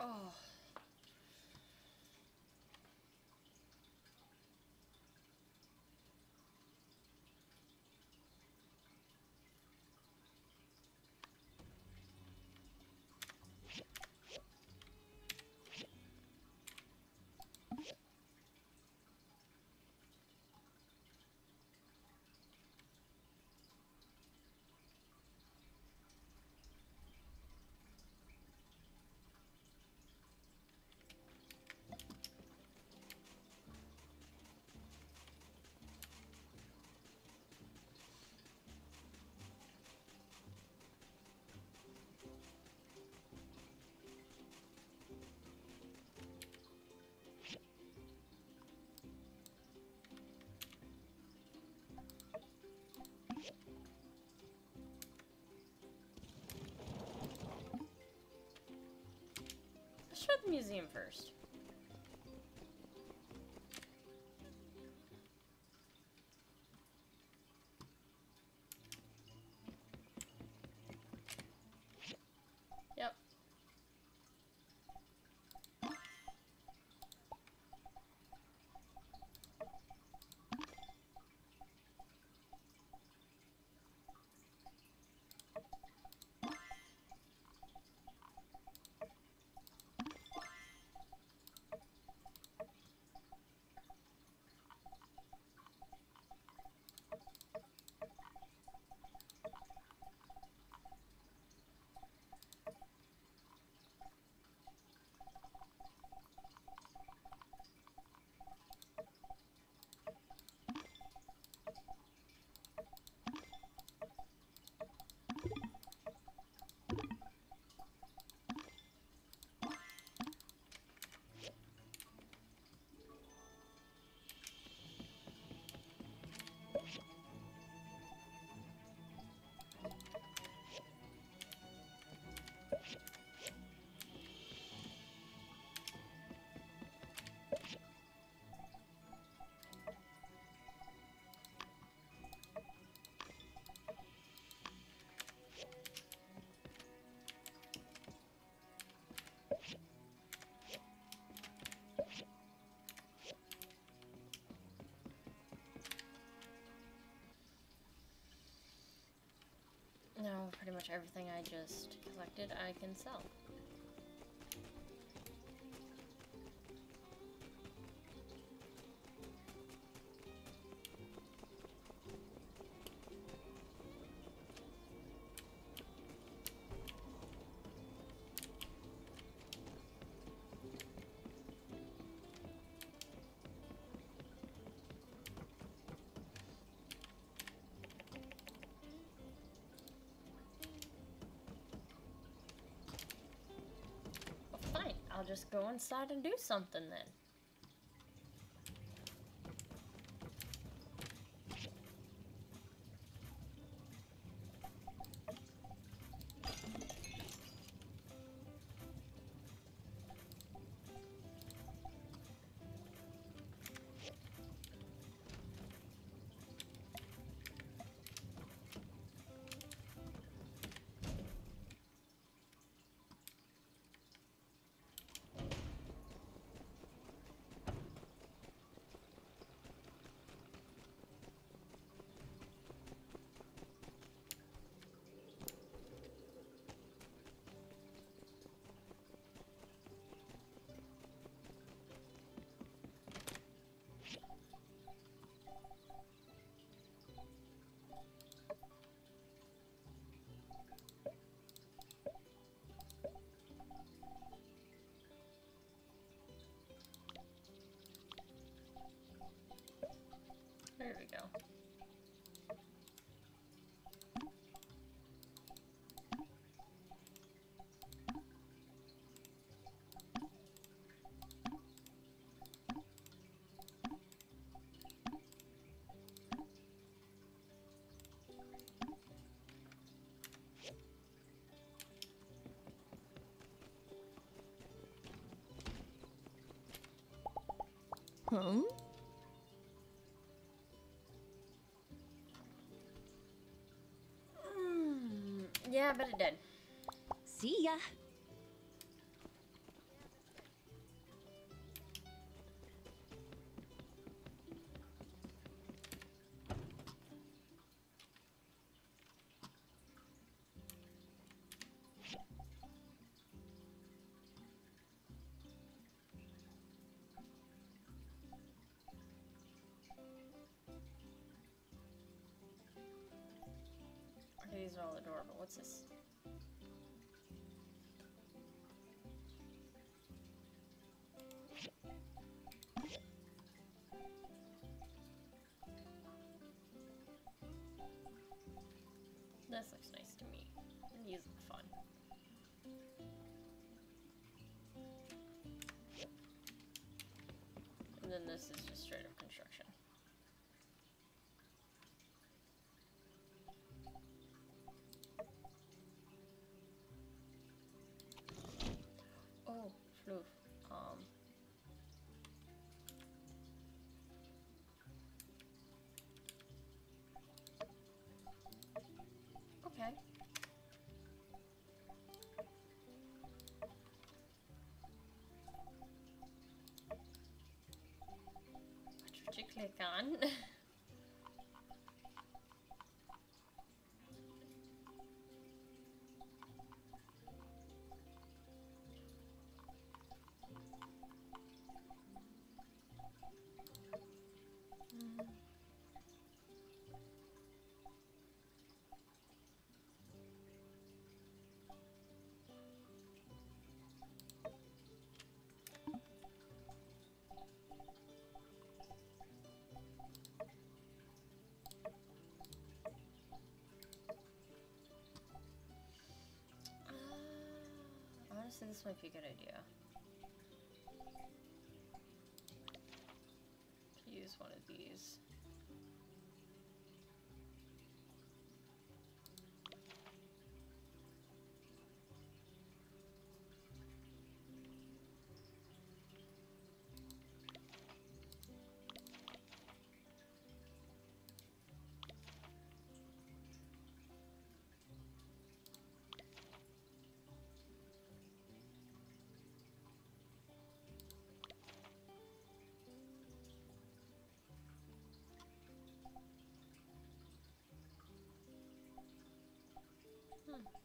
Oh. Museum first. Pretty much everything I just collected, I can sell. Go inside and do something then. There we go. Huh? It did. See ya. This looks nice to me. And look fun. And then this is just straight up construction. you click on. Honestly, this might be a good idea. Use one of these. 응.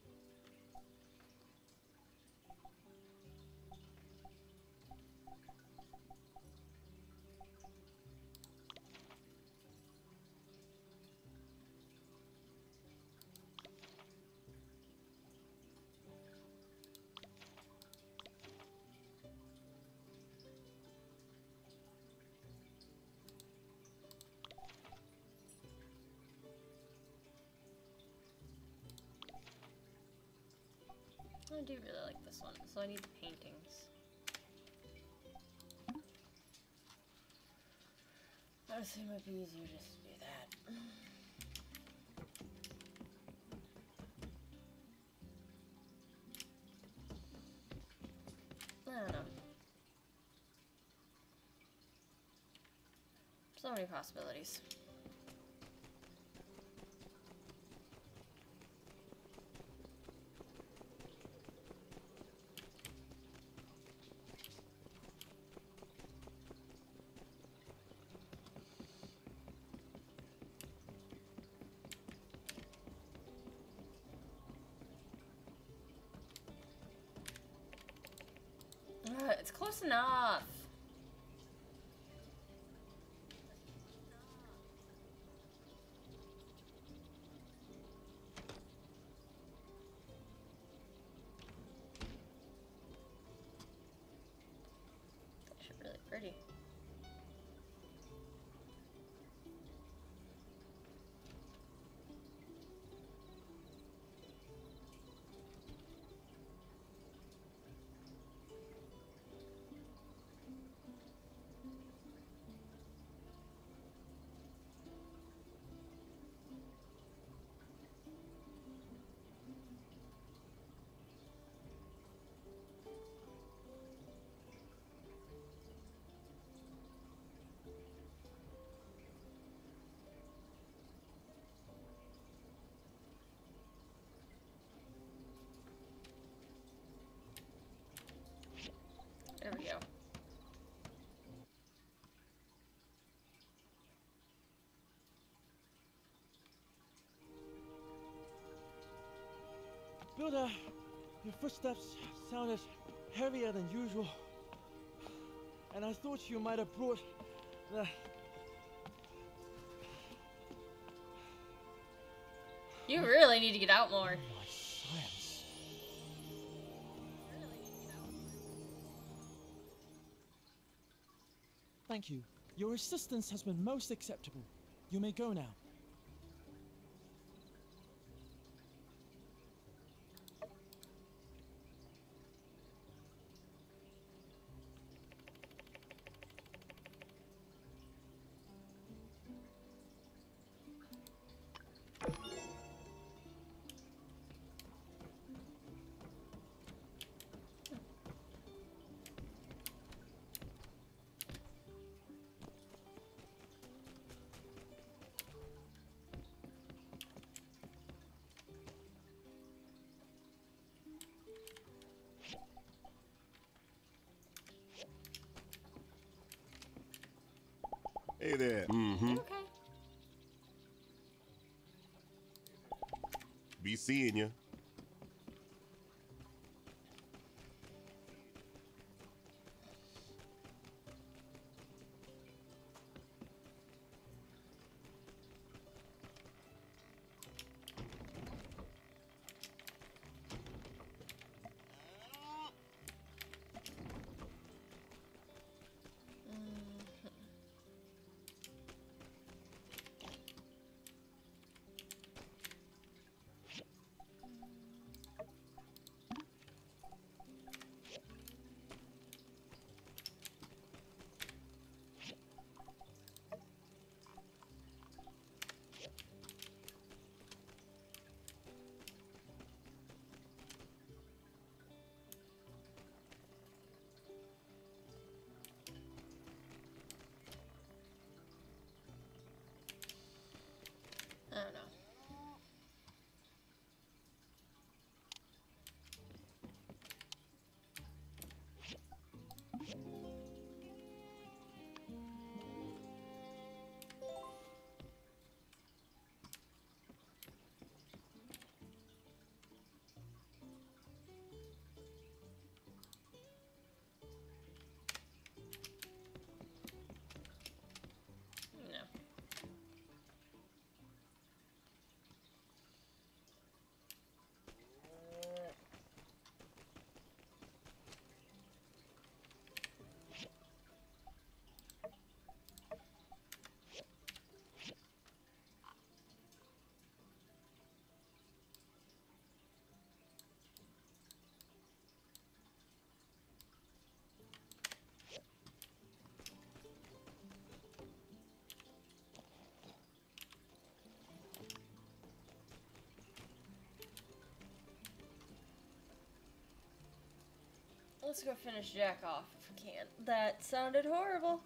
I do really like this one, so I need the paintings. Honestly, it might be easier just to do that. I don't know. So many possibilities. Your footsteps sounded heavier than usual. And I thought you might have brought the. You really need to get out more. Thank you. Your assistance has been most acceptable. You may go now. Hey there. Mm-hmm. Okay. Be seeing you. Let's go finish Jack off if we can. That sounded horrible.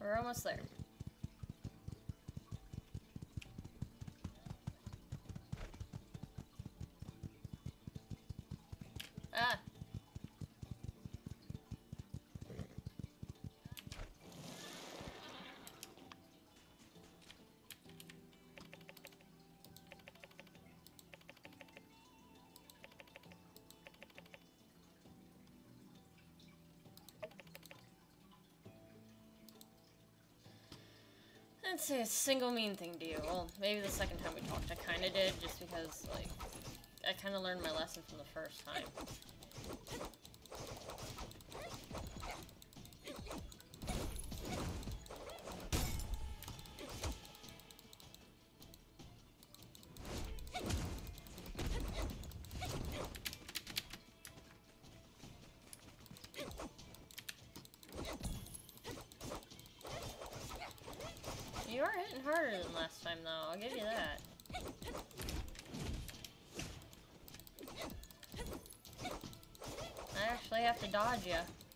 We're almost there. I'd say a single mean thing to you. Well, maybe the second time we talked I kind of did, just because, like, I kind of learned my lesson from the first time. To dodge you.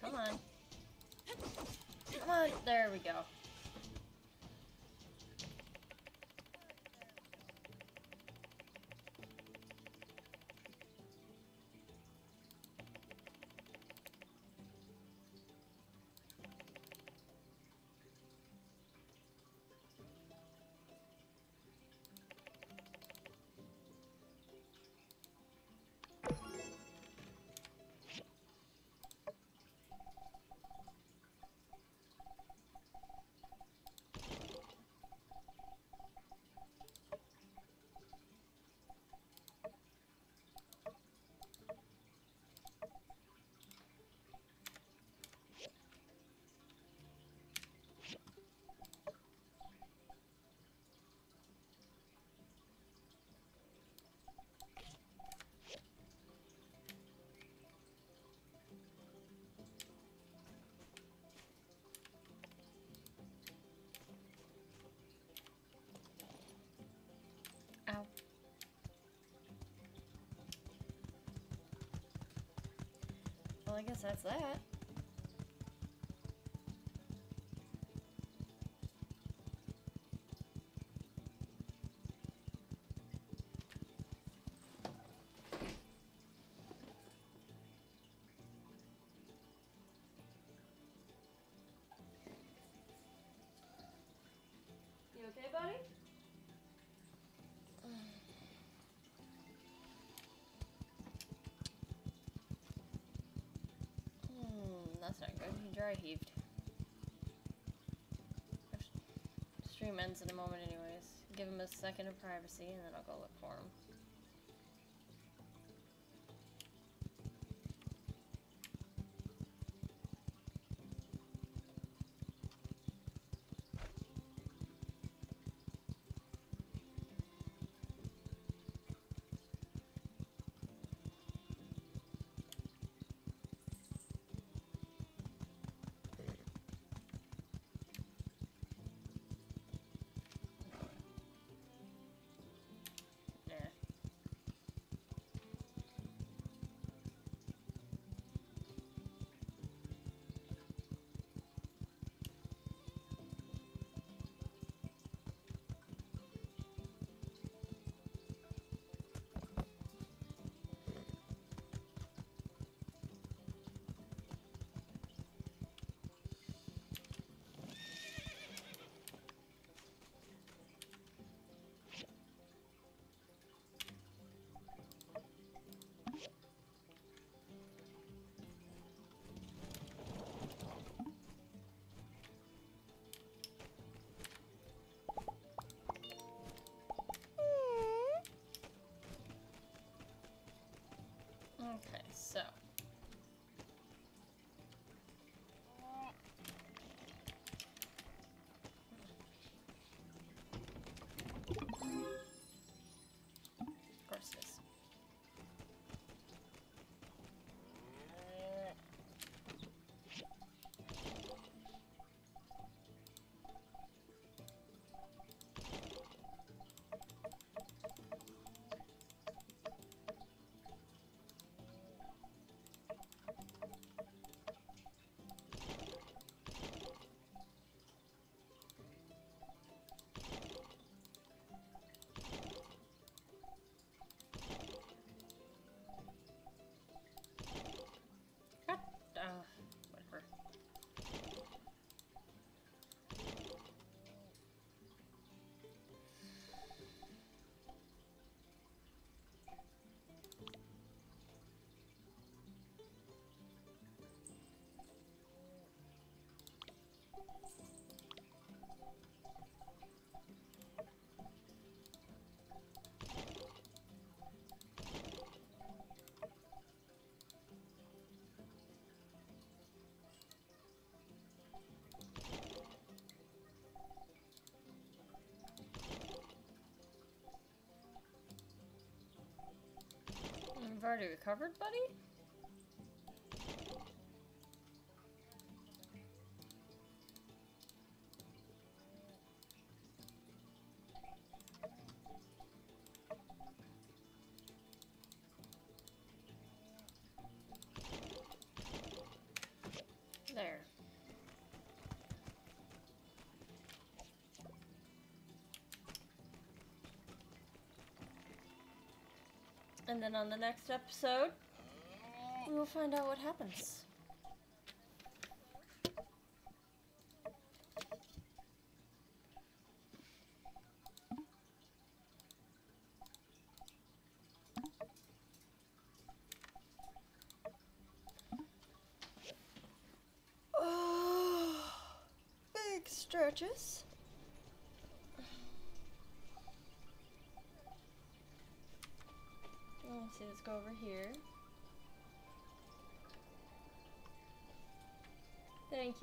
Come on. Come on. There we go. Well, I guess that's that. Good. Heaved. Stream ends in a moment, anyways. Give him a second of privacy, and then I'll go look for him. Okay, so You've already recovered, buddy? Then on the next episode, we will find out what happens.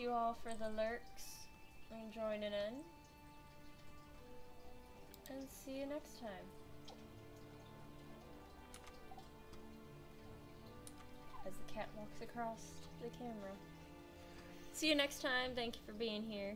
You all for the lurks and joining in. And see you next time. As the cat walks across the camera. See you next time. Thank you for being here.